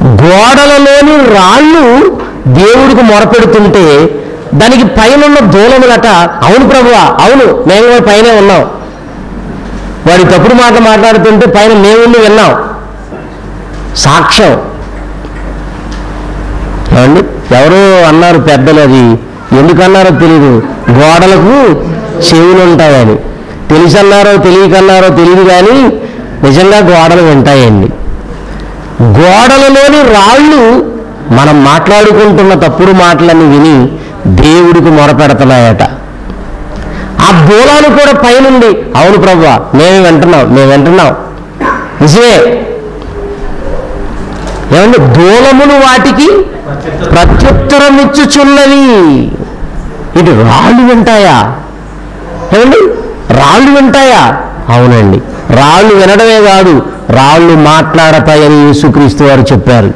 [SPEAKER 1] గోడలలోని రాళ్ళు దేవుడికి మొరపెడుతుంటే దానికి పైన ఉన్న దూలములట అవును ప్రభువా అవును మేము కూడా పైనే ఉన్నాం. వాడి తప్పుడు మాట మాట్లాడుతుంటే పైన మేముండి విన్నాం. సాక్ష్యం. ఏమండి? ఎవరో అన్నారు పెద్దలు అది. ఎందుకన్నారో తెలియదు గోడలకు చెవులు ఉంటాయని. తెలిసి అన్నారో తెలియకన్నారో తెలియదు కానీ నిజంగా గోడలు వింటాయండి గోడలలోని రాళ్ళు మనం మాట్లాడుకుంటున్న తప్పుడు మాటలని విని దేవుడికి మొరపెడుతున్నాయట. ఆ బోలాలు కూడా పైనుండి. అవును ప్రభా మేము వింటున్నాం మేము వింటున్నాం. నిజమే. ఏమంటే దూలములు వాటికి
[SPEAKER 3] ప్రత్యుత్తరం
[SPEAKER 1] ఇచ్చుచున్నవి. ఇటు రాళ్ళు వింటాయా? ఏమండి? రాళ్ళు వింటాయా? అవునండి. రాళ్ళు వినడమే కాదు రాళ్ళు మాట్లాడతాయని యేసుక్రీస్తు వారు చెప్పారు.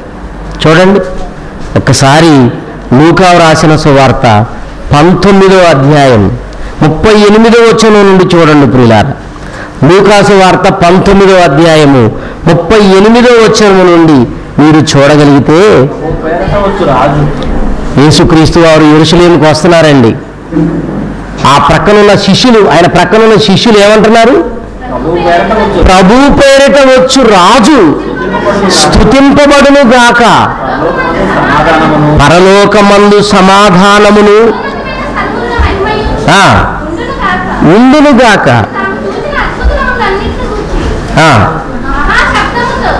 [SPEAKER 1] చూడండి ఒక్కసారి లూకా రాసిన సువార్త పంతొమ్మిదో అధ్యాయం ముప్పై ఎనిమిదో వచనం నుండి చూడండి ప్రియులారా. లూకాసు వార్త పంతొమ్మిదో అధ్యాయము ముప్పై ఎనిమిదో వచనం నుండి మీరు చూడగలిగితే యేసుక్రీస్తు వారు ఎరుసలేముకు వస్తున్నారండి. ఆ ప్రక్కనున్న శిష్యులు ఆయన ప్రక్కనున్న శిష్యులు ఏమంటున్నారు?
[SPEAKER 3] ప్రభు వచ్చు
[SPEAKER 1] పేరిట వచ్చు రాజు స్థుతింపబడును గాక. పరలోకమందు సమాధానమును
[SPEAKER 2] గాక మహిమయు
[SPEAKER 1] ఆ,
[SPEAKER 2] ఉండును కాక.
[SPEAKER 1] ఉండును గాక
[SPEAKER 2] తాము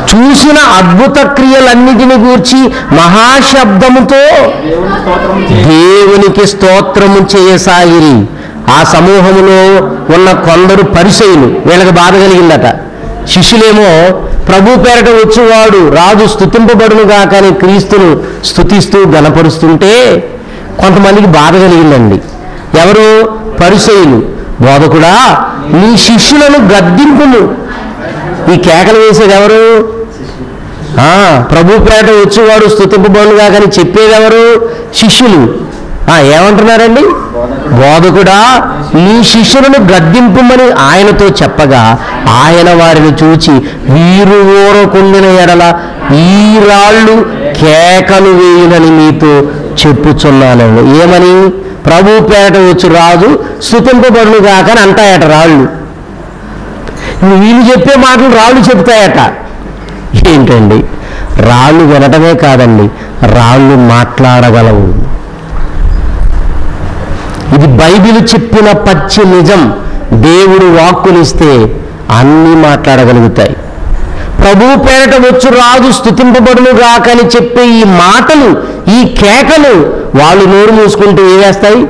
[SPEAKER 2] చూసిన
[SPEAKER 1] అద్భుత క్రియలన్నిటిని గూర్చి మహాశబ్దముతో దేవునికి స్తోత్రము చేయసాగిరి ఆ సమూహములో ఉన్న కొందరు పరిచయులు వీళ్ళకి బాధ కలిగిందట. శిష్యులేమో ప్రభు పేరట వచ్చేవాడు రాజు స్థుతింపబడును కాకని క్రీస్తును స్థుతిస్తూ గనపరుస్తుంటే కొంతమందికి బాధ కలిగిందండి. ఎవరు? పరిచయులు బోధకుడా నీ శిష్యులను గద్దింపును ఈ కేకలు వేసేది ఎవరు? ప్రభు పేట వచ్చేవాడు స్థుతింపబడుగా కానీ చెప్పేదెవరు? శిష్యులు. ఏమంటున్నారండి? బోధకుడా నీ శిష్యులను గద్దింపుమని ఆయనతో చెప్పగా ఆయన వారిని చూచి వీరు ఊరకుండిన ఎడల ఈ రాళ్ళు కేకలు వేయునని మీతో చెప్పుచున్నాను ఏమని? ప్రభు పేట వచ్చి రాజు స్థుతింపబడులు కాక అని అంటాయట రాళ్ళు. వీళ్ళు చెప్పే మాటలు రాళ్ళు చెప్తాయట. ఏంటండి? రాళ్ళు వినటమే కాదండి రాళ్ళు మాట్లాడగలవు. ఇది బైబిల్ చెప్పిన పచ్చి నిజం. దేవుడు వాక్కులిస్తే అన్నీ మాట్లాడగలుగుతాయి. ప్రభు పేరట వచ్చు రాజు స్థుతింపబడును గాకని చెప్పే ఈ మాటలు ఈ కేకలు వాళ్ళు నోరు మూసుకుంటూ వేస్తాయి?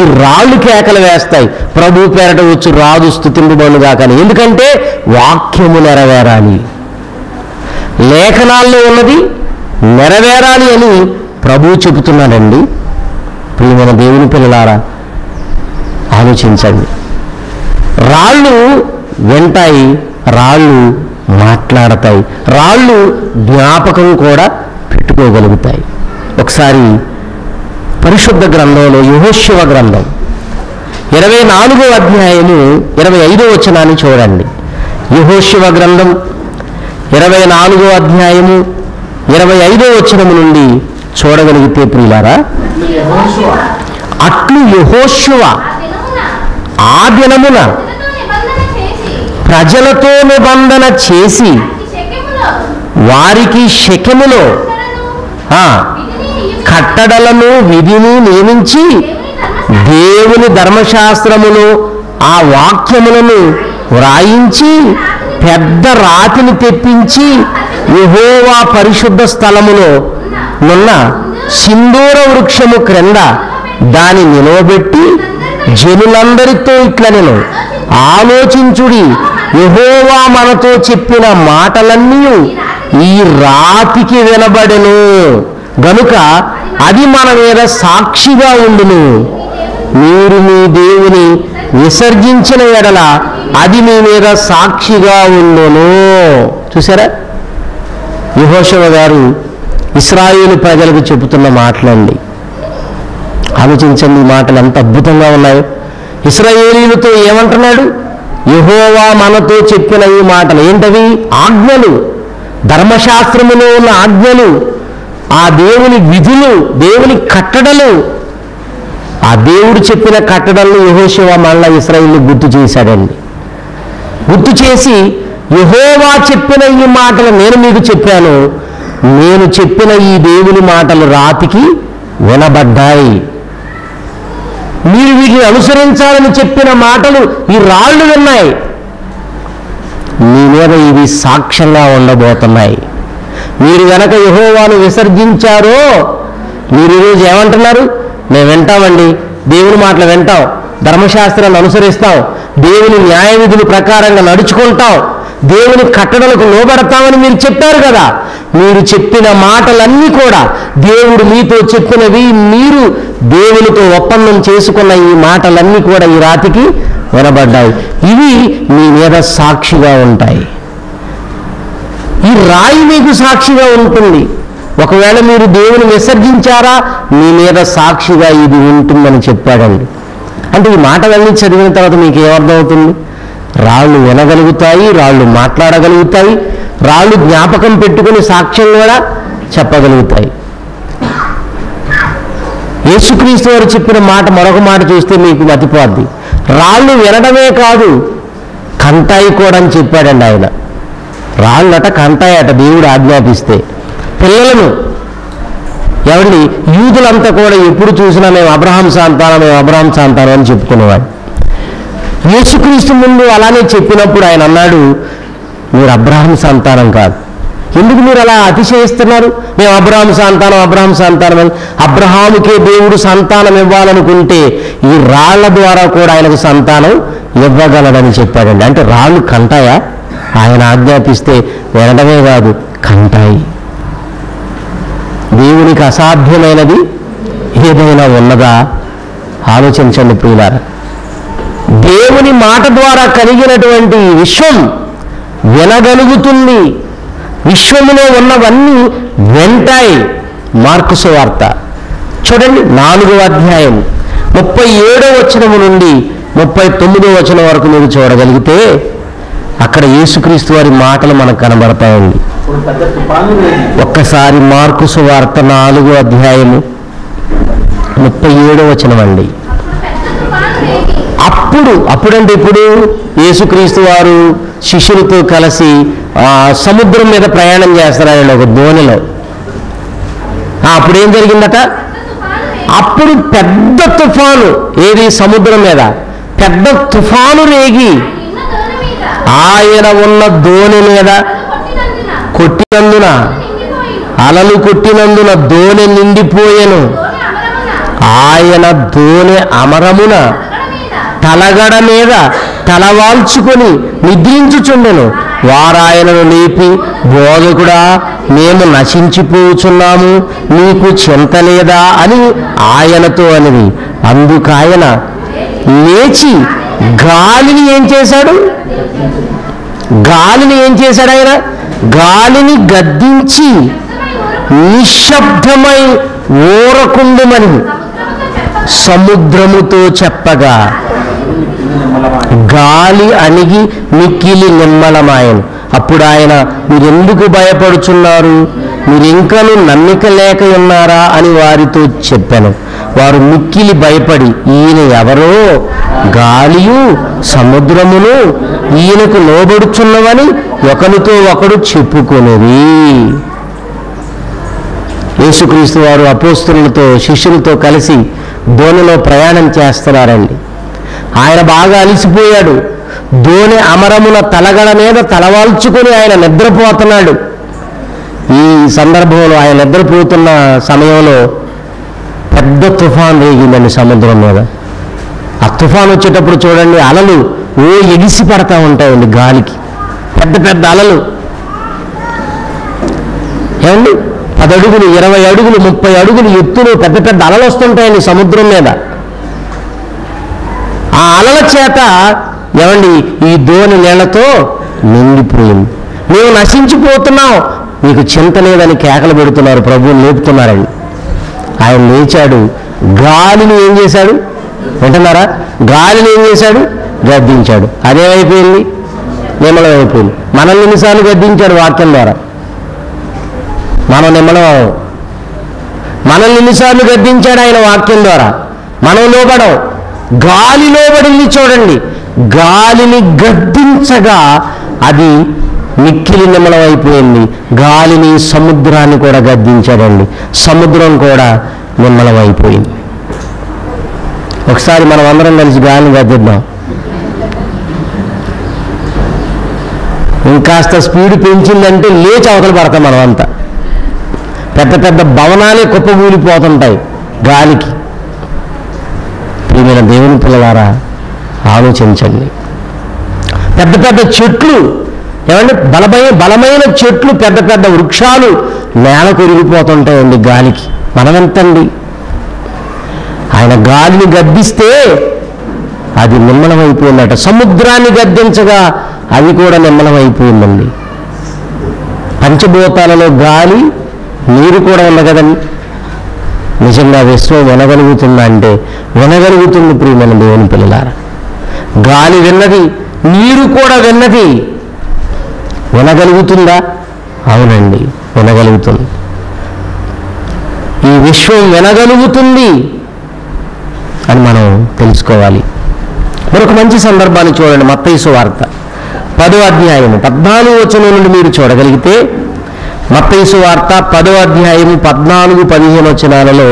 [SPEAKER 1] ఈ రాళ్ళు కేకలు వేస్తాయి. ప్రభు పేరట వచ్చు రాజు స్థుతింపబడును గాకని. ఎందుకంటే వాక్యము నెరవేరాలి. లేఖనాల్లో ఉన్నది నెరవేరాలి అని ప్రభు చెబుతున్నాడండి. ప్రియమైన దేవుని పిల్లలారా ఆలోచించండి. రాళ్ళు వింటాయి రాళ్ళు మాట్లాడతాయి రాళ్ళు జ్ఞాపకం కూడా పెట్టుకోగలుగుతాయి. ఒకసారి పరిశుద్ధ గ్రంథంలో యుహోశివ గ్రంథం ఇరవై నాలుగో అధ్యాయము ఇరవై ఐదో వచనాన్ని చూడండి. యహోశివ గ్రంథం ఇరవై నాలుగో అధ్యాయము ఇరవై ఐదో వచనము నుండి చూడగలిగితే ప్రియులారా అట్లు యహోశువ
[SPEAKER 2] ఆ దినమున ప్రజలతో నిబంధన చేసి
[SPEAKER 1] వారికి శకములో ఆ, కట్టడలను విధిని నియమించి
[SPEAKER 2] దేవుని ధర్మశాస్త్రం
[SPEAKER 1] దేవుని ధర్మశాస్త్రములో ఆ వాక్యములను వ్రాయించి పెద్ద రాతిని తెప్పించి యహోవా పరిశుద్ధ స్థలములో నున్న సింధూర వృక్షము క్రింద దాని నిలవబెట్టి జనులందరితో ఇట్ల నేను ఆలోచించుడి. యహోవా మనతో చెప్పిన మాటలన్నీ ఈ రాతికి వినబడెను. గనుక అది మన మీద సాక్షిగా ఉండును. మీరు మీ దేవుని విసర్జించిన ఎడల అది మీ మీద సాక్షిగా ఉండును. చూసారా యహోశవ గారు ఇస్రాయేలు ప్రజలకు చెబుతున్న మాటలండి. ఆలోచించండి ఈ మాటలు ఎంత అద్భుతంగా ఉన్నాయో. ఇస్రాయేలీలతో ఏమంటున్నాడు? యహోవా మనతో చెప్పిన ఈ మాటలు ఏంటవి? ఆజ్ఞలు. ధర్మశాస్త్రములో ఉన్న ఆజ్ఞలు. ఆ దేవుని విధులు దేవుని కట్టడలు. ఆ దేవుడు చెప్పిన కట్టడలను యహోశివ మళ్ళా ఇస్రాయిల్ని గుర్తు చేశాడండి. గుర్తు చేసి యహోవా చెప్పిన ఈ మాటలు నేను మీకు చెప్పాను. నేను చెప్పిన ఈ దేవుని మాటలు రాతికి వినబడ్డాయి. మీరు వీటిని అనుసరించాలని చెప్పిన మాటలు ఈ రాళ్ళు విన్నాయి. మీ మీద ఇవి సాక్ష్యంగా ఉండబోతున్నాయి. మీరు గనక యహోవాను విసర్జించారో మీరు ఈరోజు ఏమంటున్నారు? మేము వింటామండి. దేవుని మాటలు వింటాం. ధర్మశాస్త్రాన్ని అనుసరిస్తాం. దేవుని న్యాయ విధుల ప్రకారంగా నడుచుకుంటాం. దేవుని కట్టడలకు లోబడతామని మీరు చెప్పారు కదా. మీరు చెప్పిన మాటలన్నీ కూడా దేవుడు మీతో చెప్పినవి మీరు దేవునితో ఒప్పందం చేసుకున్న ఈ మాటలన్నీ కూడా ఈ రాతికి వినబడ్డాయి. ఇవి మీ మీద సాక్షిగా ఉంటాయి. ఈ రాయి మీకు సాక్షిగా ఉంటుంది. ఒకవేళ మీరు దేవుని విసర్జించారా? మీ మీద సాక్షిగా ఇది ఉంటుందని చెప్పాడండి. అంటే ఈ మాటలన్నీ చదివిన తర్వాత మీకు ఏమర్థమవుతుంది? రాళ్ళు వినగలుగుతాయి రాళ్ళు మాట్లాడగలుగుతాయి రాళ్ళు జ్ఞాపకం పెట్టుకుని సాక్ష్యం కూడా చెప్పగలుగుతాయి. యేసుక్రీస్తు వారు చెప్పిన మాట మరొక మాట చూస్తే మీకు మతిపోద్ది. రాళ్ళు వినడమే కాదు కంటాయి కూడా అని చెప్పాడండి ఆయన. రాళ్ళట కంటాయట దేవుడు ఆజ్ఞాపిస్తే. పిల్లలను. ఏమండి యూదులంతా కూడా ఎప్పుడు చూసినా మేము అబ్రహాం సంతానం మేము అబ్రహాం సంతానం అని చెప్పుకునేవాడు యేసుక్రీస్తు ముందు అలానే చెప్పినప్పుడు ఆయన అన్నాడు మీరు అబ్రహాం సంతానం కాదు. ఎందుకు మీరు అలా అతిశయిస్తున్నారు? మేము అబ్రహాం సంతానం అబ్రహాం సంతానం అని. అబ్రహాముకే దేవుడు సంతానం ఇవ్వాలనుకుంటే ఈ రాళ్ళ ద్వారా కూడా ఆయనకు సంతానం ఇవ్వగలడని చెప్పాడండి. అంటే రాళ్ళు కంటాయా? ఆయన ఆజ్ఞాపిస్తే వినడమే కాదు కంటాయి. దేవునికి అసాధ్యమైనది ఏదైనా ఉన్నదా? ఆలోచించండి ప్రియులారా. దేవుని మాట ద్వారా కలిగినటువంటి విశ్వం వినగలుగుతుంది. విశ్వములో ఉన్నవన్నీ వెంటాయి. మార్కు సువార్త చూడండి నాలుగో అధ్యాయం. ముప్పై ఏడో వచనము నుండి ముప్పై తొమ్మిదో వచనం వరకు మీరు చూడగలిగితే అక్కడ యేసుక్రీస్తు వారి మాటలు మనకు కనబడతాయండి. ఒక్కసారి మార్కు సువార్త నాలుగో అధ్యాయము ముప్పై ఏడో వచనం అండి.
[SPEAKER 2] అప్పుడు
[SPEAKER 1] అప్పుడంటే ఇప్పుడు యేసుక్రీస్తు వారు శిష్యులతో కలిసి సముద్రం మీద ప్రయాణం చేస్తారండి ఒక దోణిలో అప్పుడు ఏం జరిగిందట? అప్పుడు పెద్ద తుఫాను. ఏది? సముద్రం మీద. పెద్ద తుఫాను రేగి. ఆయన ఉన్న దోణి మీద.
[SPEAKER 2] కొట్టినందున
[SPEAKER 1] అలలు కొట్టినందున దోణి నిండిపోయెను. ఆయన దోణి అమరమున
[SPEAKER 2] తలగడ మీద
[SPEAKER 1] తలగడ మీద తలవాల్చుకొని నిద్రించుచుండెను. వారాయనను లేపి బోధకుడా మేము నశించిపోచున్నాము నీకు చింత లేదా అని ఆయనతో అనిది అందుకాయన లేచి గాలిని ఏం చేశాడు? గాలిని ఏం చేశాడు ఆయన? గాలిని గద్దించి నిశ్శబ్దమై ఓరకుండుమని
[SPEAKER 2] సముద్రముతో చెప్పగా
[SPEAKER 1] సముద్రముతో చెప్పగా గాలి అణిగి మిక్కిలి నిమ్మలమాయను అప్పుడు ఆయన మీరెందుకు భయపడుచున్నారు? మీరు నమ్మిక లేక ఉన్నారా? అని వారితో చెప్పాను. వారు మిక్కిలి భయపడి ఈయన ఎవరో? గాలియు సముద్రమును ఈయనకు లోబడుచున్నవని ఒకరితో ఒకడు చెప్పుకునేది యేసుక్రీస్తు వారు అపోస్తులతో శిష్యులతో కలిసి దోణిలో ప్రయాణం చేస్తున్నారండి. ఆయన బాగా అలిసిపోయాడు. దోణి అమరమున తలగడ మీద తలవాల్చుకొని ఆయన నిద్రపోతున్నాడు. ఈ సందర్భంలో ఆయన నిద్రపోతున్న సమయంలో పెద్ద తుఫాన్ రేగిందండి సముద్రం మీద. ఆ తుఫాన్ వచ్చేటప్పుడు చూడండి అలలు ఓ ఎగిసి పడతా ఉంటాయండి గాలికి. పెద్ద పెద్ద అలలు. ఏమండి? పది అడుగులు ఇరవై అడుగులు ముప్పై అడుగులు ఎత్తులు పెద్ద పెద్ద అలలు వస్తుంటాయండి సముద్రం మీద. ఆ అలల చేత ఏమండి ఈ దోని నీళ్ళతో నిండిపోయింది. మేము నశించిపోతున్నావు మీకు చింత లేదని కేకలు పెడుతున్నారు ప్రభువుని లేపుతున్నారండి ఆయన లేచాడు. గాలిని ఏం చేశాడు? వింటున్నారా? గాలిని ఏం చేశాడు? గద్దించాడు. అదేమైపోయింది? నిమ్మలం అయిపోయింది మనల్ని ఎన్నిసార్లు గద్దించాడు వాక్యం ద్వారా? మనం నిమ్మలం అవ్వం. మనల్ని ఎన్నిసార్లు గద్దించాడు ఆయన వాక్యం ద్వారా? మనం లోబడం గాలి లోబడింది చూడండి. గాలిని గద్దించగా అది మిక్కిలి నిమ్మలం అయిపోయింది గాలిని సముద్రాన్ని కూడా గద్దించాడండి. సముద్రం కూడా నిమ్మలం అయిపోయింది ఒకసారి మనం అందరం కలిసి గాలిని గద్దిద్దాం. ఇంకాస్త స్పీడ్ పెంచిందంటే లేచి అవతల పడతాం మనమంతా. పెద్ద పెద్ద భవనాలే కుప్పగూలిపోతుంటాయి గాలికి. ప్రియమైన దేవుని పిల్లవారా ఆలోచించండి. పెద్ద పెద్ద చెట్లు ఏమంటే బలమైన బలమైన చెట్లు పెద్ద పెద్ద వృక్షాలు నేల కొరిగిపోతుంటాయండి గాలికి. మనమెంతండి? ఆయన గాలిని గద్దిస్తే అది నిమ్మలమైపోయిందట సముద్రాన్ని గద్దించగా అది కూడా నిమ్మలమైపోయిందండి పంచభూతాలలో గాలి నీరు కూడా ఉంది కదండి. నిజంగా విశ్వం వినగలుగుతుందా అంటే వినగలుగుతుంది ప్రియమైన దేవుని పిల్లలారా. గాలి విన్నది నీరు కూడా విన్నది. వినగలుగుతుందా? అవునండి వినగలుగుతుంది. ఈ విశ్వం వినగలుగుతుంది అని మనం తెలుసుకోవాలి. మరొక మంచి సందర్భాన్ని చూడండి మత్తైసు వార్త పదో అధ్యాయము. పద్నాలుగు వచనం నుండి మీరు చూడగలిగితే మత్తైసు వార్త పదో అధ్యాయము పద్నాలుగు పదిహేను వచనాలలో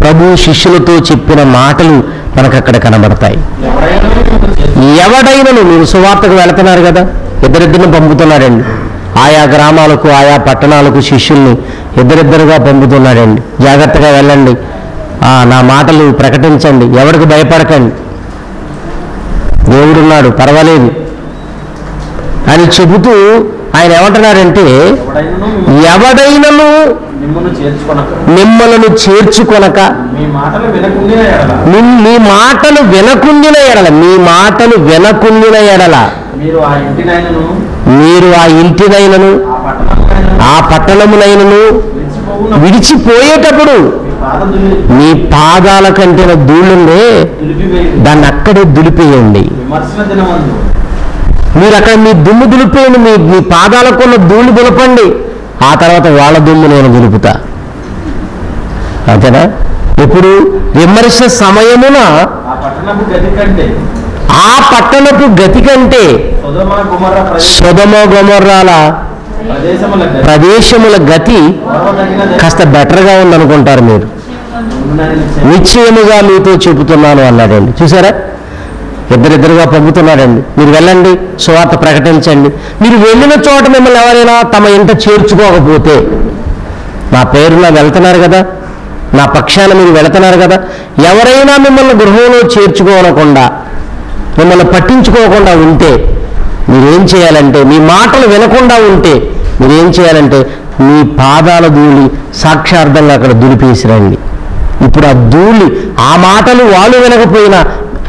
[SPEAKER 1] ప్రభు శిష్యులతో చెప్పిన మాటలు మనకు అక్కడ కనబడతాయి. ఎవడైనను మీరు సువార్తకు వెళుతున్నారు కదా ఇద్దరిద్దరిని పంపుతున్నాడండి ఆయా గ్రామాలకు ఆయా పట్టణాలకు శిష్యుల్ని ఇద్దరిద్దరుగా పంపుతున్నాడండి జాగ్రత్తగా వెళ్ళండి. నా మాటలు ప్రకటించండి. ఎవరికి భయపడకండి. దేవుడున్నాడు పర్వాలేదు. అని చెబుతూ ఆయన ఏమంటున్నారంటే
[SPEAKER 3] ఎవడైనను మిమ్మల్ని- చేర్చుకొనక. మీ మాటలు వినకుండా ఎడల.
[SPEAKER 1] మీ- మీ మాటలు వినకుండిన ఎడల మీ మాటలు వినకుండిన ఎడల.
[SPEAKER 3] మీరు ఆ ఇంటినైనను
[SPEAKER 1] ఆ పట్టణమునైనను విడిచిపోయేటప్పుడు
[SPEAKER 3] మీ
[SPEAKER 1] పాదాల ధూళుండే
[SPEAKER 3] దులిపివేయి
[SPEAKER 1] దాన్ని అక్కడే దులిపేయండి. మీరు అక్కడ మీ దుమ్ము దులిపేయండి మీ మీ పాదాలకున్న ధూళి దులపండి. ఆ తర్వాత వాళ్ళ దుమ్ము నేను దులుపుతా. అంతేనా ఇప్పుడు విమర్శ సమయమున
[SPEAKER 3] ఆ పట్టణపు
[SPEAKER 1] గతి కంటే
[SPEAKER 3] సుధమ
[SPEAKER 1] గొమర్రాల
[SPEAKER 3] ప్రదేశముల
[SPEAKER 1] గతి. కాస్త బెటర్గా ఉందనుకుంటారు మీరు. నిశ్చయముగా మీతో చెబుతున్నాను అన్నాడండి. చూసారా? ఇద్దరిద్దరుగా పంపుతున్నారండి మీరు వెళ్ళండి సువార్త ప్రకటించండి. మీరు వెళ్ళిన చోట మిమ్మల్ని ఎవరైనా తమ ఇంట చేర్చుకోకపోతే నా పేరున వెళ్తున్నారు కదా నా పక్షాన మీరు వెళ్తున్నారు కదా ఎవరైనా మిమ్మల్ని గృహంలో చేర్చుకోనకుండా మిమ్మల్ని పట్టించుకోకుండా ఉంటే మీరేం చేయాలంటే మీ మాటలు వినకుండా ఉంటే మీరేం చేయాలంటే మీ పాదాల ధూళి సాక్షార్థంగా అక్కడ దులిపేసిరండి ఇప్పుడు ఆ ధూళి ఆ మాటలు వాళ్ళు వినకపోయినా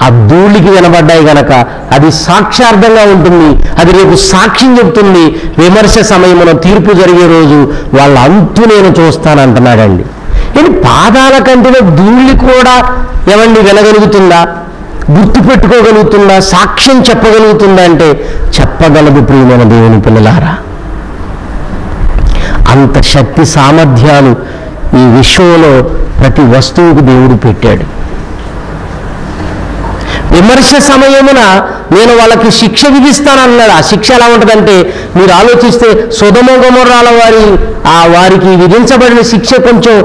[SPEAKER 1] ఆ ధూళికి వినబడ్డాయి గనక అది సాక్ష్యార్థంగా ఉంటుంది అది రేపు సాక్ష్యం చెప్తుంది విమర్శ సమయంలో తీర్పు జరిగే రోజు వాళ్ళ అంతు నేను చూస్తానంటున్నాడండి. ఇది పాదాల కంటిలో ధూళి కూడా ఏమండి వినగలుగుతుందా? గుర్తు పెట్టుకోగలుగుతుందా సాక్ష్యం చెప్పగలుగుతుందా అంటే చెప్పగలదు ప్రియమైన దేవుని పిల్లలారా. అంత శక్తి సామర్థ్యాలు ఈ విశ్వంలో ప్రతి వస్తువుకు దేవుడు పెట్టాడు. విమర్శ సమయమున నేను వాళ్ళకి శిక్ష విధిస్తానన్నాడు. ఆ శిక్ష ఎలా ఉంటుందంటే మీరు ఆలోచిస్తే సుధమోగమరాల వారి ఆ వారికి విధించబడిన శిక్ష కొంచెం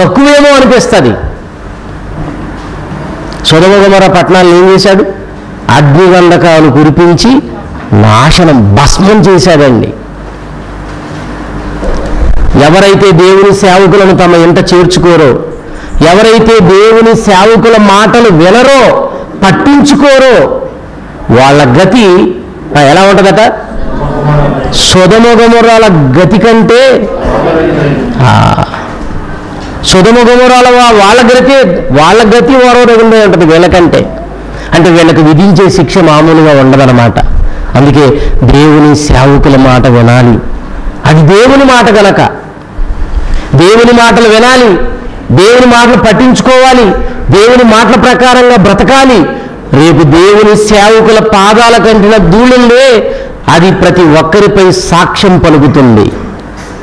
[SPEAKER 1] తక్కువేమో అనిపిస్తుంది. సుధమోగమర పట్టణాన్ని ఏం చేశాడు? అగ్నిగంధకాలు కురిపించి నాశనం భస్మం చేశాడండి. ఎవరైతే దేవుని సేవకులను తమ ఇంట చేర్చుకోరో ఎవరైతే దేవుని సేవకుల మాటలు వినరో పట్టించుకోరో. వాళ్ళ గతి ఎలా ఉంటుందట సుధముగమురాల గతి కంటే సుధముగమురాల వాళ్ళ గతి వాళ్ళ గతి ఓరవరగుండే ఉంటుంది వీళ్ళకంటే అంటే వీళ్ళకి విధించే శిక్ష మామూలుగా ఉండదన్నమాట. అందుకే దేవుని సేవకుల మాట వినాలి. అది దేవుని మాట గనక. దేవుని మాటలు వినాలి. దేవుని మాటలు పట్టించుకోవాలి. దేవుని మాటల ప్రకారంగా బ్రతకాలి. రేపు దేవుని సేవకుల పాదాల కంటిన ధూళిందే అది ప్రతి ఒక్కరిపై సాక్ష్యం పలుకుతుంది.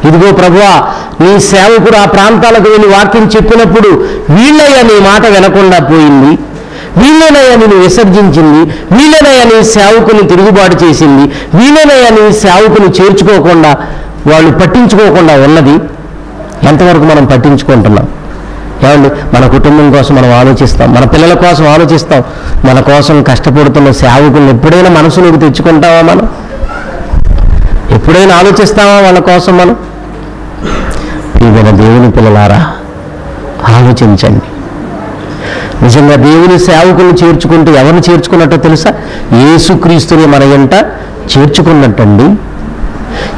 [SPEAKER 1] ఇదిగో ప్రభువా నీ సేవకుడు ఆ ప్రాంతాలకు వెళ్ళి వాక్యం చెప్పినప్పుడు వీళ్ళయ్యా నీ మాట వినకుండా పోయింది. వీళ్ళనయ్యా నేను విసర్జించింది. వీళ్ళనయ్యా నీ సేవకుని తిరుగుబాటు చేసింది. వీళ్ళనయ్యా నీ సేవకుని చేర్చుకోకుండా వాళ్ళు పట్టించుకోకుండా ఉన్నది. ఎంతవరకు మనం పట్టించుకుంటున్నాం? ఏమండి? మన కుటుంబం కోసం మనం ఆలోచిస్తాం. మన పిల్లల కోసం ఆలోచిస్తాం. మన కోసం కష్టపడుతున్న సేవకులను ఎప్పుడైనా మనసులోకి తెచ్చుకుంటావా మనం? ఎప్పుడైనా ఆలోచిస్తావా వాళ్ళ కోసం మనం? ప్రియమైన దేవుని పిల్లలారా ఆలోచించండి. నిజంగా దేవుని సేవకులను చేర్చుకుంటే ఎవరిని చేర్చుకున్నట్టో తెలుసా? యేసుక్రీస్తుని మన ఎంట చేర్చుకున్నట్టండి.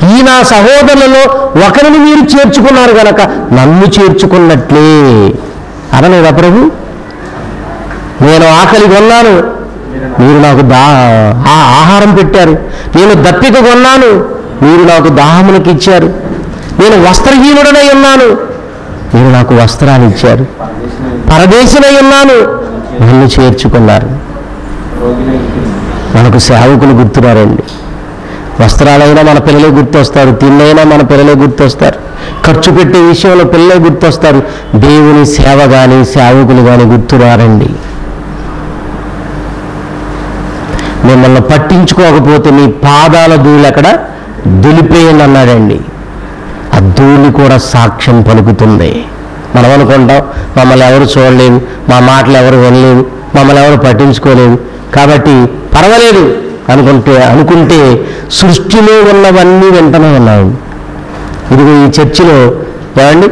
[SPEAKER 1] ఈ నా సహోదరులలో ఒకరిని మీరు చేర్చుకున్నారు గనక నన్ను చేర్చుకున్నట్లే అనలేదా ప్రభు? నేను ఆకలి కొన్నాను. మీరు నాకు దా ఆ ఆహారం పెట్టారు. నేను దప్పిక కొన్నాను. మీరు నాకు దాహమునికి ఇచ్చారు. నేను వస్త్రహీనుడనై ఉన్నాను. మీరు నాకు వస్త్రాలు ఇచ్చారు. పరదేశమై ఉన్నాను. నన్ను చేర్చుకున్నారు. మనకు సేవకులు గుర్తురారండి వస్త్రాలైనా మన పిల్లలే గుర్తొస్తారు తిన్నైనా మన పిల్లలే గుర్తొస్తారు ఖర్చు పెట్టే విషయంలో పిల్లలే గుర్తొస్తారు. దేవుని సేవ కానీ సేవకులు కానీ గుర్తురారండి. మిమ్మల్ని పట్టించుకోకపోతే మీ పాదాల ధూళి అక్కడ దులిపేయండి అన్నాడండి. ఆ ధూళి కూడా సాక్ష్యం పలుకుతుంది. మనం అనుకుంటాం మమ్మల్ని ఎవరు చూడలేదు మా మాటలు ఎవరు వినలేదు మమ్మల్ని ఎవరు పట్టించుకోలేదు. కాబట్టి పర్వాలేదు. అనుకుంటే అనుకుంటే సృష్టిలో ఉన్నవన్నీ వెంటనే ఉన్నాయి. ఇదిగో ఈ చర్చిలో ఏమండి?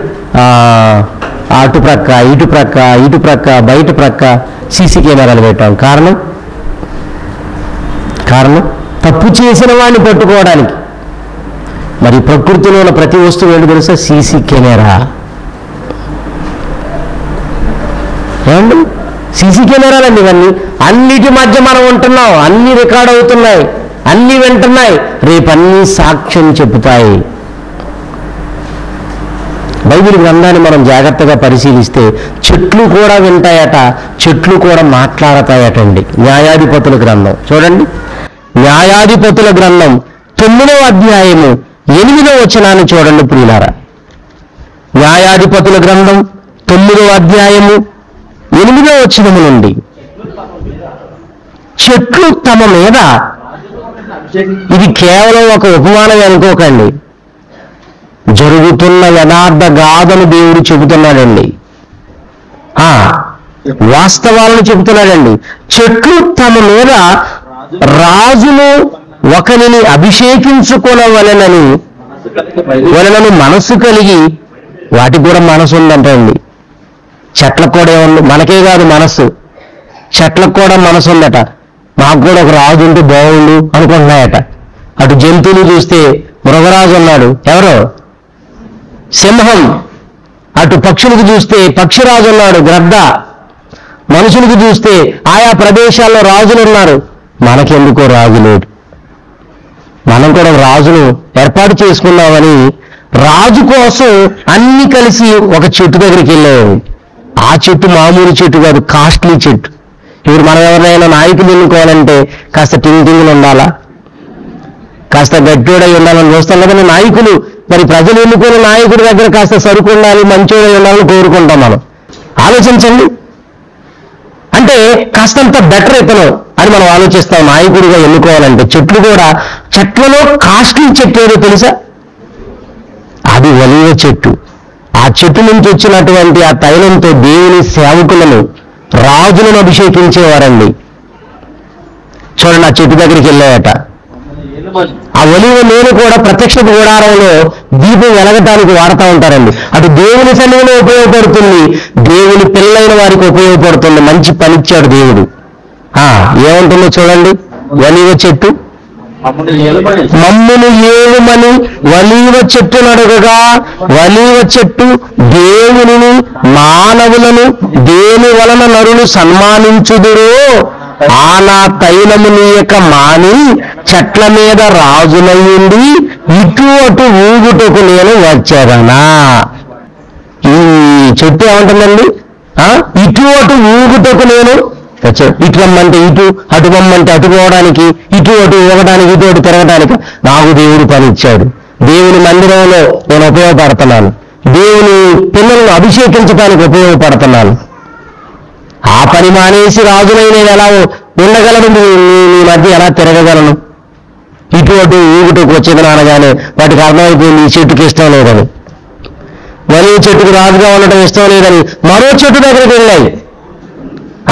[SPEAKER 1] అటు ప్రక్క ఇటు ప్రక్క ఇటు ప్రక్క బయట ప్రక్క సీసీ కెమెరాలు పెట్టాం. కారణం? కారణం? తప్పు చేసిన వాడిని పట్టుకోవడానికి. మరి ప్రకృతిలో ఉన్న ప్రతి వస్తువు ఏంటి తెలుసా? CC camera. ఏమండి? సీసీ కెమెరాలండి ఇవన్నీ. అన్నిటి మధ్య మనం ఉంటున్నాం. అన్ని రికార్డ్ అవుతున్నాయి. అన్ని వింటున్నాయి. రేపు సాక్ష్యం చెబుతాయి. బైబిల్ గ్రంథాన్ని మనం జాగ్రత్తగా పరిశీలిస్తే చెట్లు కూడా వింటాయట చెట్లు కూడా మాట్లాడతాయటండి. న్యాయాధిపతుల గ్రంథం. చూడండి. న్యాయాధిపతుల గ్రంథం తొమ్మిదవ అధ్యాయము ఎనిమిదవ వచనాన్ని చూడండి ప్రియులారా. న్యాయాధిపతుల గ్రంథం తొమ్మిదవ అధ్యాయము ఎనిమిదవ వచనము నుండి చెట్లు తమ మీద. ఇది కేవలం ఒక ఉపమానం అనుకోకండి. జరుగుతున్న యథార్థ గాథను దేవుడు చెబుతున్నాడండి. వాస్తవాలను చెబుతున్నాడండి. చెట్లు తమ మీద రాజును ఒకరిని అభిషేకించుకోవలనని వలనని మనస్సు కలిగి వాటికి కూడా మనసు ఉందంటండి. చెట్లకు కూడా ఏముంది? మనకే కాదు మనస్సు. చెట్లకు కూడా మనసు ఉందట. నాకు కూడా ఒక రాజు ఉంటే బాగుండు అనుకుంటున్నాయట. అటు జంతువులు చూస్తే మృగరాజు ఉన్నాడు. ఎవరు? సింహం. అటు పక్షులకు చూస్తే పక్షిరాజు ఉన్నాడు గ్రద్ద. మనుషులకు చూస్తే ఆయా ప్రదేశాల్లో రాజులు ఉన్నారు. మనకెందుకో రాజు లేడు మనం కూడా రాజును ఏర్పాటు చేసుకున్నామని రాజు కోసం అన్ని కలిసి ఒక చెట్టు దగ్గరికి వెళ్ళాము ఆ చెట్టు మామూలు చెట్టు కాదు కాస్ట్లీ చెట్టు. ఇప్పుడు మనం ఎవరినైనా నాయకులు ఎన్నుకోవాలంటే కాస్త టింగ్ టింగులు ఉండాలా? కాస్త గట్టిడై ఉండాలని చూస్తాం కదా నాయకులు. మరి ప్రజలు ఎన్నుకున్న నాయకుడి దగ్గర కాస్త సరుకు ఉండాలి మంచిగా ఉండాలని కోరుకుంటాం మనం. ఆలోచించండి. అంటే కాస్తంత బెటర్ ఇతను అని మనం ఆలోచిస్తాం నాయకుడిగా ఎన్నుకోవాలంటే. చెట్లు కూడా చెట్లలో కాస్ట్లీ చెట్టు ఏదో తెలుసా? అది ఒలివ చెట్టు. ఆ చెట్టు నుంచి వచ్చినటువంటి ఆ తైలంతో దేవుని సేవకులను రాజులను అభిషేకించేవారండి. చూడండి ఆ చెట్టు దగ్గరికి వెళ్ళాయట. ఆ ఒలివ నూనె కూడా ప్రత్యక్ష గుడారంలో దీపం వెలగటానికి వాడుతూ ఉంటారండి. అటు దేవుని సన్నిధిలో ఉపయోగపడుతుంది దేవుని పిల్లైన వారికి ఉపయోగపడుతుంది మంచి పనిచ్చాడు దేవుడు. ఏముంటుందో చూడండి ఒలివ చెట్టు. మమ్మును ఏలుమని వలీవ చెట్టు నడుగగా వలీవ చెట్టు దేవునిని మానవులను దేని వలన నరులు సన్మానించుదురో. ఆనా తైలము నీయక మాని చెట్ల మీద రాజులయ్యింది ఇటు అటు ఊగుటకు నేను వచ్చారనా ఈ చెట్టు ఏమంటుందండి? ఇటు అటు ఊగుటకు నేను ఇటు రమ్మంటే ఇటు అటు రమ్మంటే అటు పోవడానికి ఇటు అటు ఇవ్వడానికి ఇటు అటు తిరగడానికి నాకు దేవుడు పని ఇచ్చాడు. దేవుని మందిరంలో నేను ఉపయోగపడుతున్నాను. దేవుని పిల్లలను అభిషేకించడానికి ఉపయోగపడుతున్నాను. ఆ పని మానేసి రాజులై నేను ఎలా ఉండగలను? మీ మధ్య ఎలా తిరగగలను? ఇటు అటు ఊగుటకు వచ్చింది అనగానే వాటికి అర్థమైపోయింది ఈ చెట్టుకి ఇష్టం లేదని. మరో చెట్టుకు రాజుగా ఉండటం ఇష్టం లేదని మరో చెట్టు దగ్గరికి వెళ్ళాయి.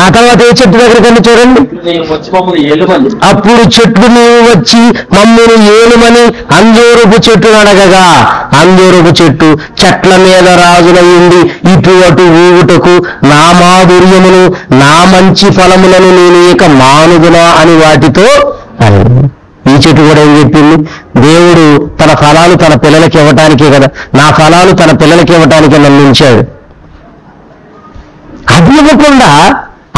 [SPEAKER 1] ఆ తర్వాత ఏ చెట్టు దగ్గరికి వెళ్ళి చూడండి. అప్పుడు చెట్లు నీవు వచ్చి మమ్మల్ని ఏలుమని అంజూరపు చెట్టు అడగగా అంజూరపు చెట్టు చెట్ల మీద రాజులయ్యింది. ఇటు అటు ఊగుటకు నా మాధుర్యమును నా మంచి ఫలములను నేను ఇక మానుగునా అని వాటితో అని ఈ చెట్టు కూడా ఏం చెప్పింది? దేవుడు తన ఫలాలు తన పిల్లలకి ఇవ్వటానికే కదా నా ఫలాలు తన పిల్లలకి ఇవ్వటానికే నన్ను ఉంచాడు. అది ఇవ్వకుండా